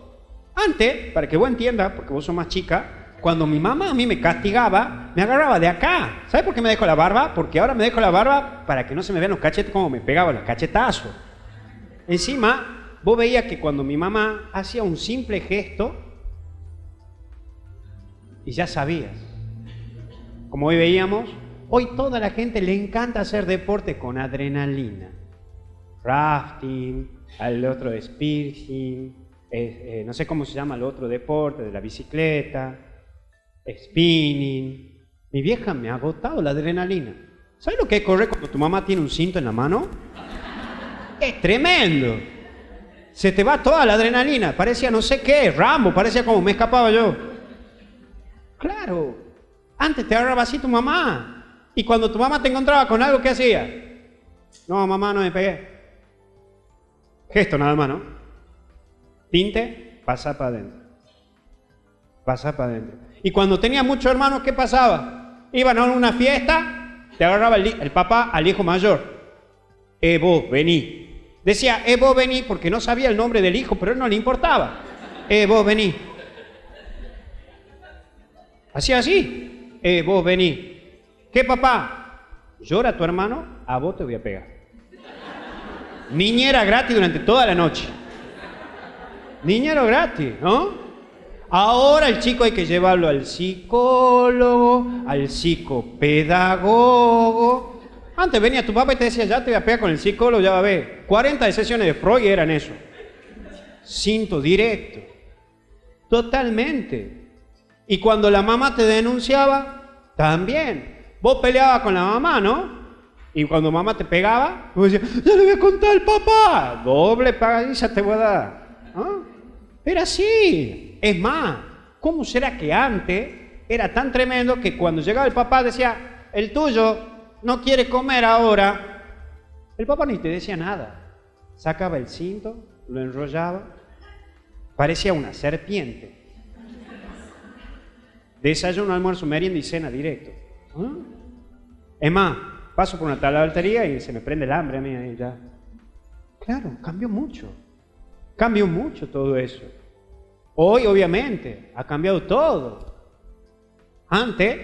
Antes, para que vos entiendas, porque vos sos más chica, cuando mi mamá a mí me castigaba, me agarraba de acá. ¿Sabe por qué me dejo la barba? Porque ahora me dejo la barba para que no se me vean los cachetes como me pegaba los cachetazos. Encima, vos veías que cuando mi mamá hacía un simple gesto, y ya sabías. Como hoy veíamos, hoy toda la gente le encanta hacer deporte con adrenalina. Rafting, al otro eh, no sé cómo se llama el otro deporte, de la bicicleta spinning. Mi vieja me ha agotado la adrenalina. ¿Sabes lo que es correr cuando tu mamá tiene un cinto en la mano? Es tremendo. Se te va toda la adrenalina. Parecía no sé qué, Rambo, parecía como me escapaba yo. Claro. Antes te agarraba así tu mamá. Y cuando tu mamá te encontraba con algo, ¿qué hacía? No, mamá, no me pegué. Gesto nada más, ¿no? Tinte, pasa para adentro. Pasa para adentro. Y cuando tenía muchos hermanos, ¿qué pasaba? Iban a una fiesta, te agarraba el, papá al hijo mayor. Eh, vos, vení. Decía, eh, vos vení, porque no sabía el nombre del hijo, pero él no le importaba. Eh, vos vení. Hacía así. Eh, vos vení. ¿Qué papá? Llora tu hermano, a vos te voy a pegar. Niñera gratis durante toda la noche. Niñero gratis, ¿no? Ahora el chico hay que llevarlo al psicólogo, al psicopedagogo. Antes venía tu papá y te decía, ya te voy a pegar con el psicólogo, ya va a ver. 40 de sesiones de Freud eran eso. Cinto directo. Totalmente. Y cuando la mamá te denunciaba, también. Vos peleabas con la mamá, ¿no? Y cuando mamá te pegaba, vos decías, ya le voy a contar al papá. Doble pagadiza te voy a dar. ¿no? Era así. Es más, ¿cómo será que antes era tan tremendo que cuando llegaba el papá decía, el tuyo no quiere comer ahora? El papá ni te decía nada. Sacaba el cinto, lo enrollaba, parecía una serpiente. Desayuno, almuerzo, merienda y cena directo. ¿Ah? Es más, paso por una talabartería y se me prende el hambre a mí. Claro, cambió mucho. Cambió mucho todo eso. Hoy, obviamente, ha cambiado todo. Antes,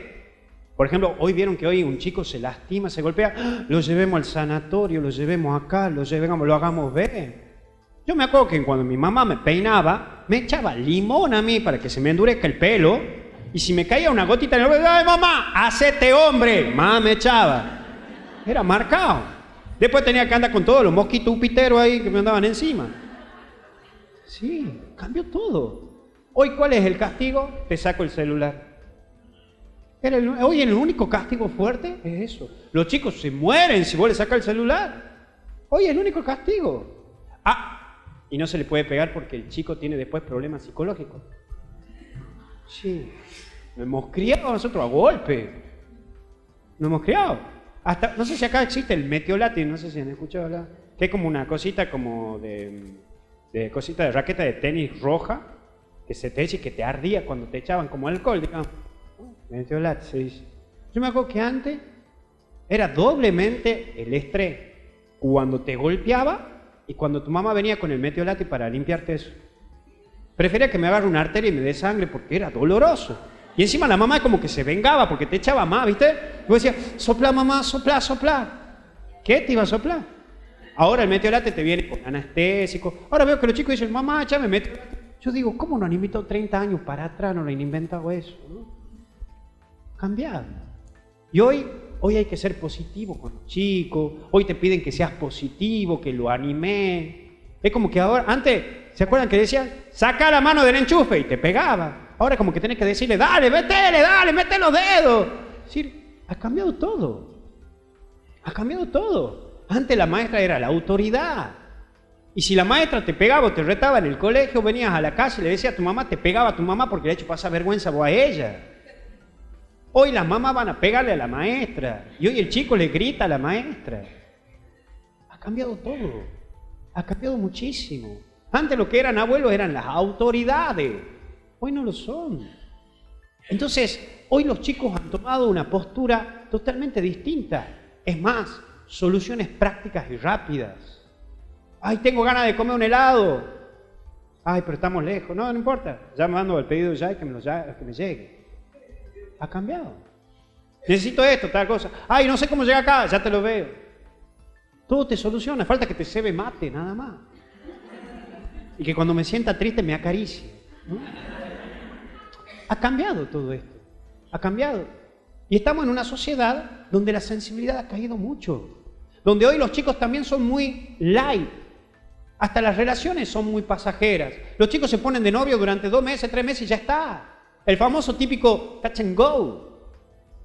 por ejemplo, hoy vieron que hoy un chico se lastima, se golpea, ¡Ah! lo llevemos al sanatorio, lo llevemos acá, lo llevemos, lo hagamos ver. Yo me acuerdo que cuando mi mamá me peinaba, me echaba limón a mí para que se me endurezca el pelo, y si me caía una gotita en el ¡ay mamá, hacete hombre! Mamá me echaba. Era marcado. Después tenía que andar con todos los mosquitos piteros ahí que me andaban encima. Sí, cambió todo. Hoy, ¿cuál es el castigo? Te saco el celular. El- hoy el único castigo fuerte es eso. Los chicos se mueren si vos le sacas el celular. Hoy es el único castigo. Ah, y no se le puede pegar porque el chico tiene después problemas psicológicos. Sí, nos hemos criado nosotros a golpe. Nos hemos criado. Hasta, no sé si acá existe el meteolate, no sé si han escuchado hablar. Que es como una cosita como de, de cosita de raqueta de tenis roja que se te echa y que te ardía cuando te echaban como alcohol, digamos. Yo me acuerdo que antes era doblemente el estrés. Cuando te golpeaba y cuando tu mamá venía con el meteolate para limpiarte eso. Prefería que me agarre una arteria y me dé sangre porque era doloroso. Y encima la mamá como que se vengaba porque te echaba más, ¿viste? Y vos decías, sopla mamá, sopla, sopla. ¿Qué te iba a soplar? Ahora el meteolate te viene con anestésico. Ahora veo que los chicos dicen, mamá, échame meteolate. Yo digo, ¿cómo no han inventado 30 años para atrás? No han inventado eso. ¿no? Cambiado. Y hoy, hoy hay que ser positivo con los chicos. Hoy te piden que seas positivo, que lo anime. Es como que ahora, antes, ¿se acuerdan que decían, saca la mano del enchufe y te pegaba? Ahora como que tenés que decirle, dale, métele, dale, mete los dedos. Es decir, ha cambiado todo. Ha cambiado todo. Antes la maestra era la autoridad. Y si la maestra te pegaba o te retaba en el colegio, venías a la casa y le decías a tu mamá, te pegaba a tu mamá porque le ha hecho pasar vergüenza vos a ella. Hoy las mamás van a pegarle a la maestra y hoy el chico le grita a la maestra. Ha cambiado todo. Ha cambiado muchísimo. Antes lo que eran abuelos eran las autoridades. Hoy no lo son. Entonces, hoy los chicos han tomado una postura totalmente distinta. Es más, soluciones prácticas y rápidas. Ay, tengo ganas de comer un helado. Ay, pero estamos lejos. No, no importa. Ya me mando el pedido ya y que me, lo ya, llegue. Ha cambiado. Necesito esto, tal cosa. Ay, no sé cómo llega acá, ya te lo veo. Todo te soluciona, falta que te cebe mate, nada más. Y que cuando me sienta triste me acaricie. Ha cambiado todo esto. Ha cambiado. Y estamos en una sociedad donde la sensibilidad ha caído mucho. Donde hoy los chicos también son muy light. Hasta las relaciones son muy pasajeras. Los chicos se ponen de novio durante dos meses, tres meses y ya está. El famoso típico touch and go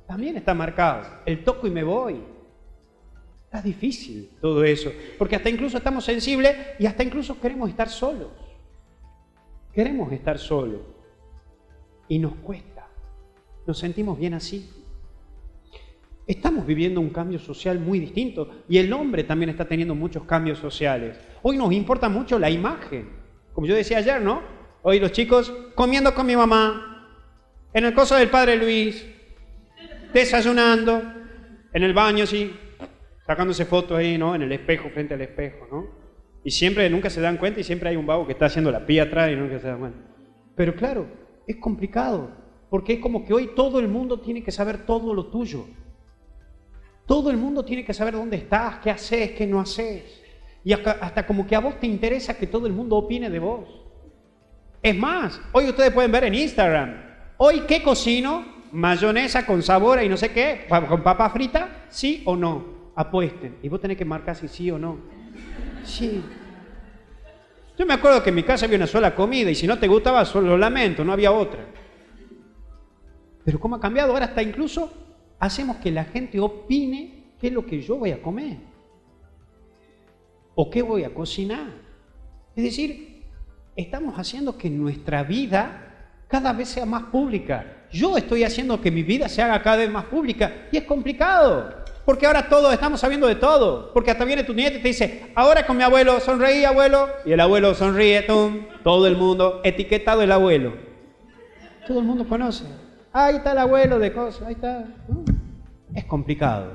también está marcado. El toco y me voy. Está difícil todo eso. Porque hasta incluso estamos sensibles y hasta incluso queremos estar solos. Queremos estar solos. Y nos cuesta. Nos sentimos bien así. Estamos viviendo un cambio social muy distinto y el hombre también está teniendo muchos cambios sociales. Hoy nos importa mucho la imagen. Como yo decía ayer, ¿no? Hoy los chicos comiendo con mi mamá, en el coso del padre Luis, desayunando, en el baño, sí, sacándose fotos ahí, ¿no? En el espejo, frente al espejo, ¿no? Y siempre, nunca se dan cuenta y siempre hay un vago que está haciendo la pía atrás y nunca se dan cuenta. Pero claro, es complicado, porque es como que hoy todo el mundo tiene que saber todo lo tuyo. Todo el mundo tiene que saber dónde estás, qué haces, qué no haces. Y hasta, como que a vos te interesa que todo el mundo opine de vos. Es más, hoy ustedes pueden ver en Instagram, hoy qué cocino, mayonesa con sabor y no sé qué, con papa frita, sí o no, apuesten. Y vos tenés que marcar si sí o no. Sí. Yo me acuerdo que en mi casa había una sola comida y si no te gustaba, solo lo lamento, no había otra. Pero ¿cómo ha cambiado? Ahora hasta incluso hacemos que la gente opine qué es lo que yo voy a comer o qué voy a cocinar. Es decir, estamos haciendo que nuestra vida cada vez sea más pública. Yo estoy haciendo que mi vida se haga cada vez más pública y es complicado. Porque ahora todos estamos sabiendo de todo. Porque hasta viene tu nieto y te dice, ahora con mi abuelo, sonreí abuelo. Y el abuelo sonríe, tum, todo el mundo, etiquetado el abuelo. Todo el mundo conoce. Ahí está el abuelo de cosas, ahí está. Es complicado.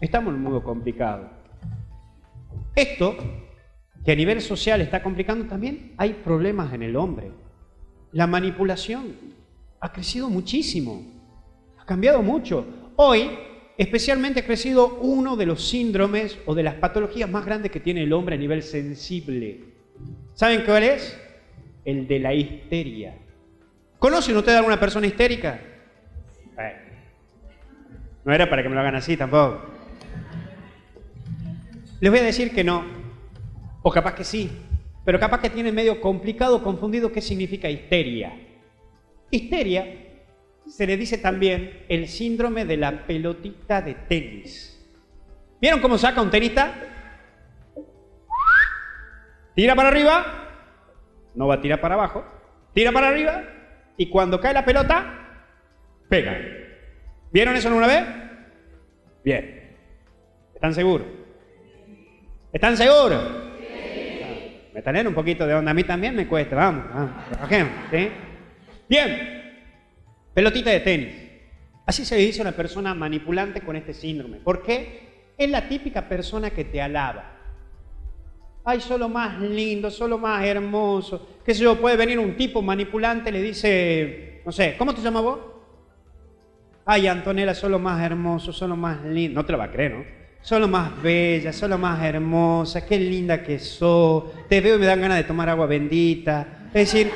Estamos en un mundo complicado. Esto, que a nivel social está complicando también, hay problemas en el hombre. La manipulación ha crecido muchísimo, ha cambiado mucho. Hoy, especialmente ha crecido uno de los síndromes o de las patologías más grandes que tiene el hombre a nivel sensible. ¿Saben cuál es? El de la histeria. ¿Conocen ustedes a alguna persona histérica? Bueno, no era para que me lo hagan así tampoco. Les voy a decir que no, o capaz que sí, pero capaz que tiene medio complicado, confundido qué significa histeria. Histeria se le dice también el síndrome de la pelotita de tenis. ¿Vieron cómo saca un tenista? Tira para arriba, no va a tirar para abajo, tira para arriba y cuando cae la pelota, pega. ¿Vieron eso alguna vez? Bien. ¿Están seguros? ¿Están seguros? Me tener un poquito de onda. A mí también me cuesta. Vamos, trabajemos, ¿sí? Bien. Pelotita de tenis. Así se dice a una persona manipulante con este síndrome. ¿Por qué? Es la típica persona que te alaba. Ay, solo más lindo, solo más hermoso. ¿Qué sé yo? Puede venir un tipo manipulante, le dice, no sé, ¿cómo te llamas vos? Ay, Antonella, solo más hermoso, solo más lindo. No te lo va a creer, ¿no? Solo más bella, solo más hermosa, qué linda que sos. Te veo y me dan ganas de tomar agua bendita. Es decir,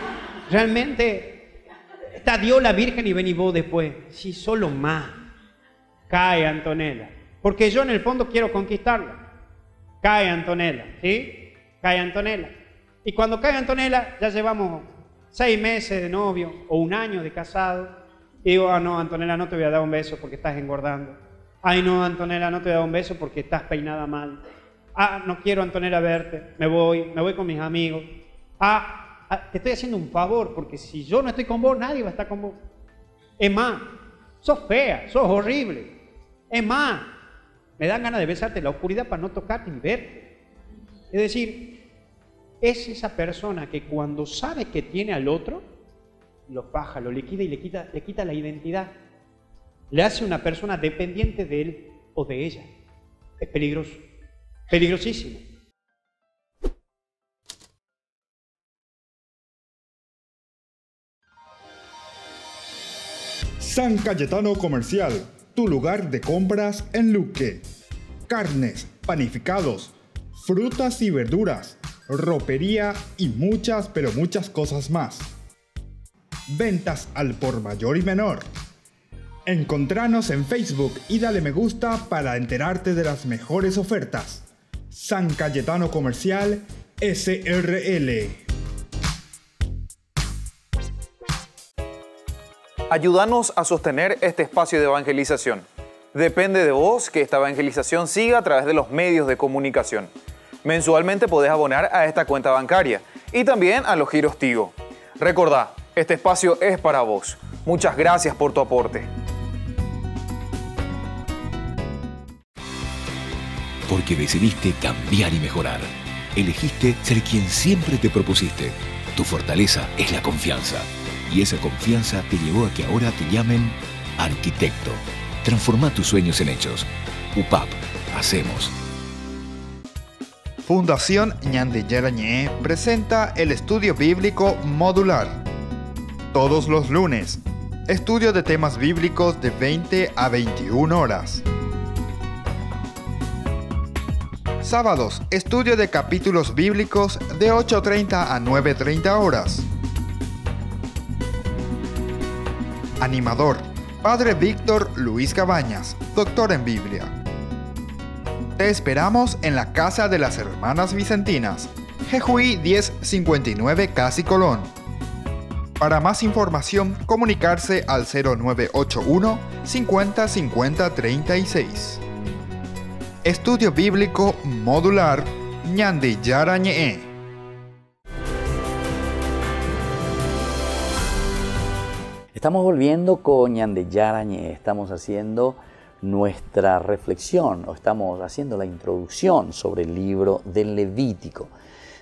realmente está Dios la Virgen y vení vos después. Sí, solo más. Cae Antonella. Porque yo en el fondo quiero conquistarla. Cae Antonella, ¿sí? Cae Antonella. Y cuando cae Antonella, ya llevamos seis meses de novio o un año de casado. Y digo, ah, no, Antonella, no te voy a dar un beso porque estás engordando. Ay, no, Antonella, no te voy a dar un beso porque estás peinada mal. Ah, no quiero, Antonella, verte. Me voy, me voy con mis amigos. Ah, ah, te estoy haciendo un favor porque si yo no estoy con vos, nadie va a estar con vos. Es más, sos fea, sos horrible. Es más, me dan ganas de besarte en la oscuridad para no tocarte ni verte. Es decir, es esa persona que cuando sabe que tiene al otro, lo baja, lo liquida y le quita, le quita la identidad. Le hace una persona dependiente de él o de ella. Es peligroso, peligrosísimo. San Cayetano Comercial, tu lugar de compras en Luque. Carnes, panificados, frutas y verduras, ropería y muchas pero muchas cosas más. Ventas al por mayor y menor. Encontranos en Facebook y dale me gusta para enterarte de las mejores ofertas. San Cayetano Comercial SRL. Ayúdanos a sostener este espacio de evangelización. Depende de vos que esta evangelización siga a través de los medios de comunicación. Mensualmente podés abonar a esta cuenta bancaria y también a los giros Tigo. Recordá, este espacio es para vos. Muchas gracias por tu aporte. Porque decidiste cambiar y mejorar. Elegiste ser quien siempre te propusiste. Tu fortaleza es la confianza. Y esa confianza te llevó a que ahora te llamen arquitecto. Transforma tus sueños en hechos. UPAP. Hacemos. Fundación Ñande Yarañé presenta el estudio bíblico modular. Todos los lunes, estudio de temas bíblicos de 20 a 21 horas. Sábados, estudio de capítulos bíblicos de 8.30 a 9.30 horas. Animador, Padre Víctor Luis Cabañas, doctor en Biblia. Te esperamos en la Casa de las Hermanas Vicentinas, Jejuí 1059 Casi Colón. Para más información, comunicarse al 0981 50 50 36. Estudio Bíblico Modular Ñandi Yarañe. Estamos volviendo con Ñande Yarañe, estamos haciendo nuestra reflexión o estamos haciendo la introducción sobre el libro del Levítico.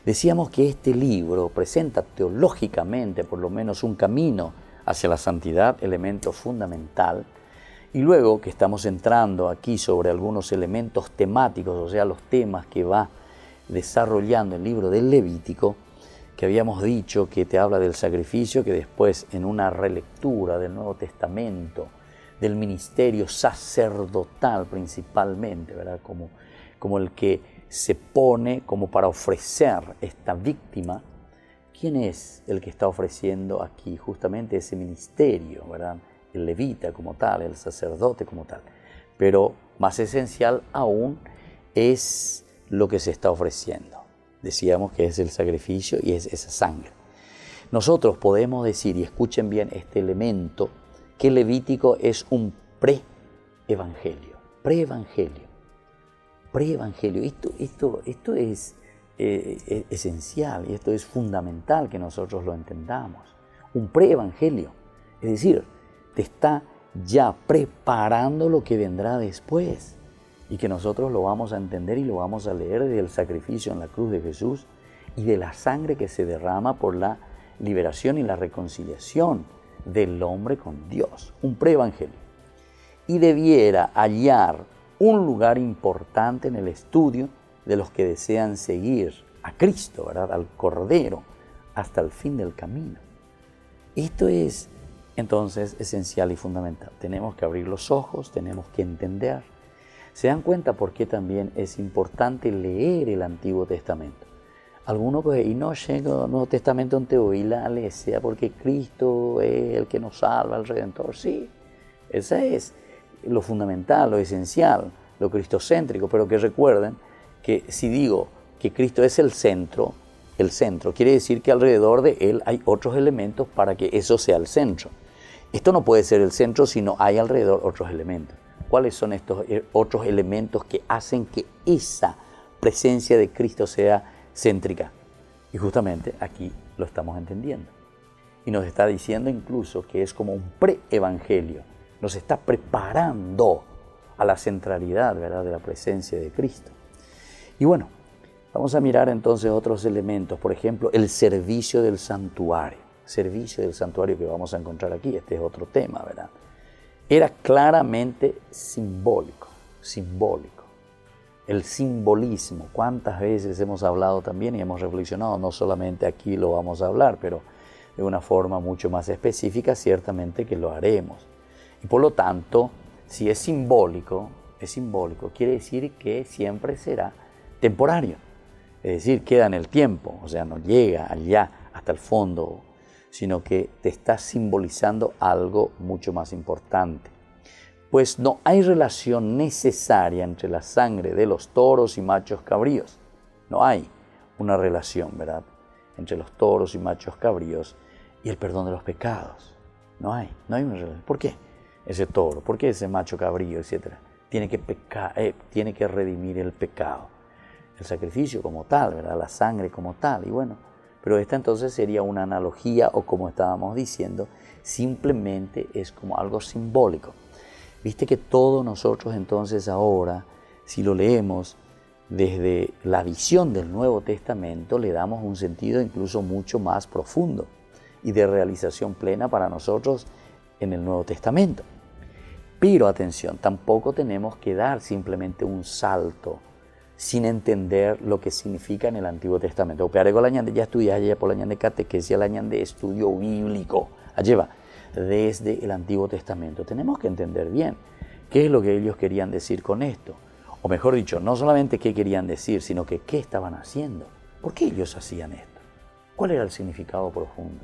Decíamos que este libro presenta teológicamente por lo menos un camino hacia la santidad, elemento fundamental, y luego que estamos entrando aquí sobre algunos elementos temáticos, o sea, los temas que va desarrollando el libro del Levítico, que habíamos dicho que te habla del sacrificio, que después en una relectura del Nuevo Testamento, del ministerio sacerdotal principalmente, ¿verdad? Como, como el que se pone como para ofrecer esta víctima. ¿Quién es el que está ofreciendo aquí justamente ese ministerio, ¿verdad? El levita como tal, el sacerdote como tal. Pero más esencial aún es lo que se está ofreciendo. Decíamos que es el sacrificio y es esa sangre. Nosotros podemos decir, y escuchen bien este elemento, que Levítico es un pre-evangelio, pre-evangelio, pre-evangelio. Esto, esto, esto es eh, esencial y esto es fundamental que nosotros lo entendamos. Un pre-evangelio, es decir, te está ya preparando lo que vendrá después y que nosotros lo vamos a entender y lo vamos a leer del sacrificio en la cruz de Jesús y de la sangre que se derrama por la liberación y la reconciliación del hombre con Dios, un preevangelio. Y debiera hallar un lugar importante en el estudio de los que desean seguir a Cristo, ¿verdad? al Cordero, hasta el fin del camino. Esto es entonces esencial y fundamental. Tenemos que abrir los ojos, tenemos que entender. ¿Se dan cuenta por qué también es importante leer el Antiguo Testamento? Algunos pues, y no llega al Nuevo Testamento en la iglesia porque Cristo es el que nos salva, el Redentor. Sí, esa es lo fundamental, lo esencial, lo cristocéntrico, pero que recuerden que si digo que Cristo es el centro, el centro quiere decir que alrededor de Él hay otros elementos para que eso sea el centro. Esto no puede ser el centro si no hay alrededor otros elementos. ¿Cuáles son estos eh, otros elementos que hacen que esa presencia de Cristo sea céntrica. Y justamente aquí lo estamos entendiendo. Y nos está diciendo incluso que es como un pre-evangelio. Nos está preparando a la centralidad ¿verdad? de la presencia de Cristo. Y bueno, vamos a mirar entonces otros elementos. Por ejemplo, el servicio del santuario. Servicio del santuario que vamos a encontrar aquí. Este es otro tema, ¿verdad? Era claramente simbólico, simbólico el simbolismo. ¿Cuántas veces hemos hablado también y hemos reflexionado? No solamente aquí lo vamos a hablar, pero de una forma mucho más específica, ciertamente que lo haremos. Y por lo tanto, si es simbólico, es simbólico, quiere decir que siempre será temporario. Es decir, queda en el tiempo, o sea, no llega allá hasta el fondo, sino que te está simbolizando algo mucho más importante pues no hay relación necesaria entre la sangre de los toros y machos cabríos. No hay una relación, ¿verdad? Entre los toros y machos cabríos y el perdón de los pecados. No hay, no hay una relación. ¿Por qué? Ese toro, ¿por qué ese macho cabrío, etcétera? Tiene que, pecar, eh, tiene que redimir el pecado. El sacrificio como tal, ¿verdad? La sangre como tal. Y bueno, pero esta entonces sería una analogía o como estábamos diciendo, simplemente es como algo simbólico. Viste que todos nosotros entonces ahora, si lo leemos desde la visión del Nuevo Testamento, le damos un sentido incluso mucho más profundo y de realización plena para nosotros en el Nuevo Testamento. Pero atención, tampoco tenemos que dar simplemente un salto sin entender lo que significa en el Antiguo Testamento. Pero ya estudias por la de catequesia, la de estudio bíblico. Lleva desde el Antiguo Testamento. Tenemos que entender bien qué es lo que ellos querían decir con esto. O mejor dicho, no solamente qué querían decir, sino que qué estaban haciendo. ¿Por qué ellos hacían esto? ¿Cuál era el significado profundo?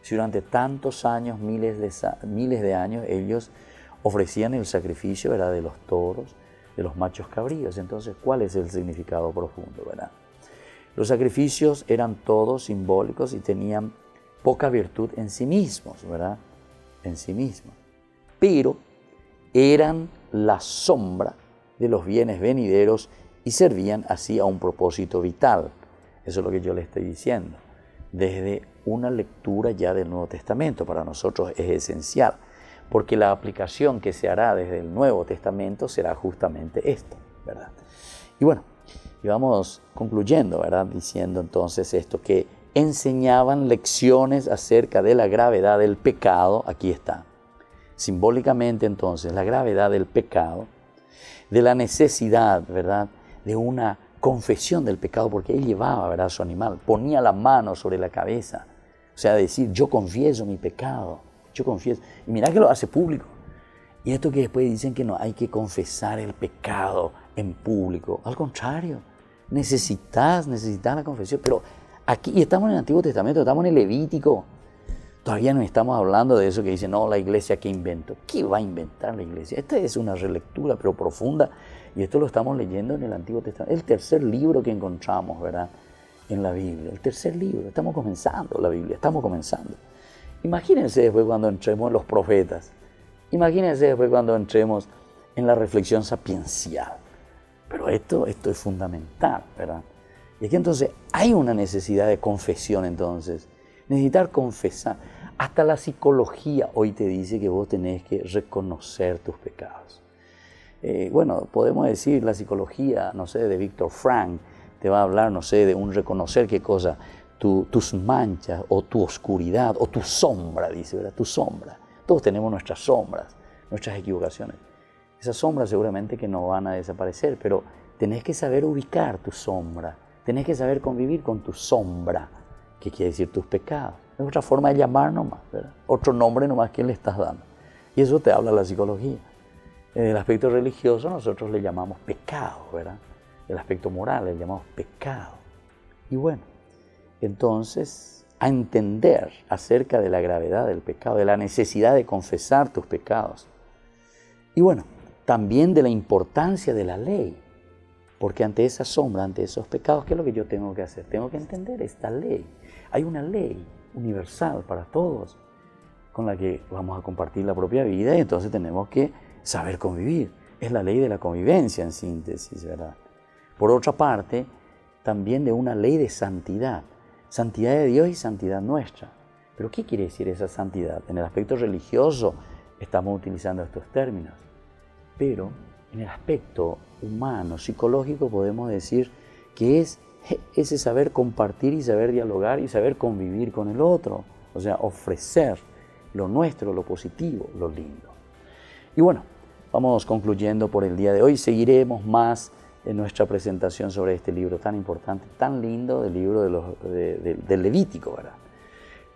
Si durante tantos años, miles de, miles de años, ellos ofrecían el sacrificio de los toros, de los machos cabríos. Entonces, ¿cuál es el significado profundo? ¿verdad? Los sacrificios eran todos simbólicos y tenían poca virtud en sí mismos, ¿verdad? En sí mismos. Pero eran la sombra de los bienes venideros y servían así a un propósito vital. Eso es lo que yo le estoy diciendo. Desde una lectura ya del Nuevo Testamento para nosotros es esencial porque la aplicación que se hará desde el Nuevo Testamento será justamente esto, ¿verdad? Y bueno, y vamos concluyendo, ¿verdad? Diciendo entonces esto, que enseñaban lecciones acerca de la gravedad del pecado, aquí está, simbólicamente entonces, la gravedad del pecado, de la necesidad, ¿verdad?, de una confesión del pecado, porque él llevaba, ¿verdad?, su animal, ponía la mano sobre la cabeza, o sea, decir, yo confieso mi pecado, yo confieso. Y mira que lo hace público. Y esto que después dicen que no hay que confesar el pecado en público. Al contrario, necesitas, necesitas la confesión. Pero aquí estamos en el Antiguo Testamento, estamos en el Levítico. Todavía no estamos hablando de eso que dice, no, la iglesia que inventó. ¿Qué va a inventar la iglesia? Esta es una relectura, pero profunda. Y esto lo estamos leyendo en el Antiguo Testamento. El tercer libro que encontramos, ¿verdad? En la Biblia. El tercer libro. Estamos comenzando la Biblia, estamos comenzando. Imagínense después cuando entremos en los profetas. Imagínense después cuando entremos en la reflexión sapiencial. Pero esto, esto es fundamental, ¿verdad? Y aquí entonces hay una necesidad de confesión entonces. Necesitar confesar. Hasta la psicología hoy te dice que vos tenés que reconocer tus pecados. Eh, bueno, podemos decir la psicología, no sé, de Víctor Frank, te va a hablar, no sé, de un reconocer qué cosa, tus manchas o tu oscuridad o tu sombra, dice, ¿verdad? Tu sombra. Todos tenemos nuestras sombras, nuestras equivocaciones. Esas sombras seguramente que no van a desaparecer, pero tenés que saber ubicar tu sombra, tenés que saber convivir con tu sombra, que quiere decir tus pecados. Es otra forma de llamar nomás, ¿verdad? Otro nombre nomás que le estás dando. Y eso te habla la psicología. En el aspecto religioso nosotros le llamamos pecado, ¿verdad? El aspecto moral le llamamos pecado. Y bueno, entonces a entender acerca de la gravedad del pecado, de la necesidad de confesar tus pecados. Y bueno, también de la importancia de la ley, porque ante esa sombra, ante esos pecados, ¿qué es lo que yo tengo que hacer? Tengo que entender esta ley. Hay una ley universal para todos con la que vamos a compartir la propia vida y entonces tenemos que saber convivir. Es la ley de la convivencia en síntesis, ¿verdad? Por otra parte, también de una ley de santidad santidad de Dios y santidad nuestra. Pero ¿qué quiere decir esa santidad? En el aspecto religioso estamos utilizando estos términos, pero en el aspecto humano, psicológico, podemos decir que es ese saber compartir y saber dialogar y saber convivir con el otro, o sea, ofrecer lo nuestro, lo positivo, lo lindo. Y bueno, vamos concluyendo por el día de hoy, seguiremos más en nuestra presentación sobre este libro tan importante, tan lindo, del libro del Levítico. ¿verdad?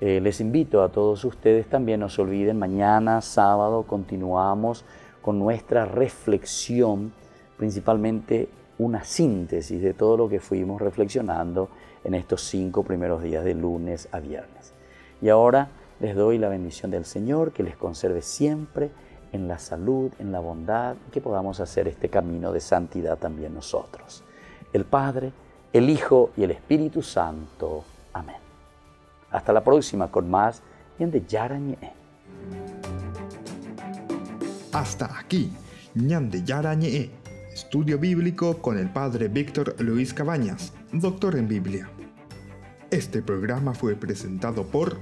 Eh, les invito a todos ustedes también, no se olviden, mañana sábado continuamos con nuestra reflexión, principalmente una síntesis de todo lo que fuimos reflexionando en estos cinco primeros días de lunes a viernes. Y ahora les doy la bendición del Señor, que les conserve siempre en la salud, en la bondad, que podamos hacer este camino de santidad también nosotros. El Padre, el Hijo y el Espíritu Santo. Amén. Hasta la próxima con más en de. Hasta aquí, Ñan de Yarañe, estudio bíblico con el Padre Víctor Luis Cabañas, doctor en Biblia. Este programa fue presentado por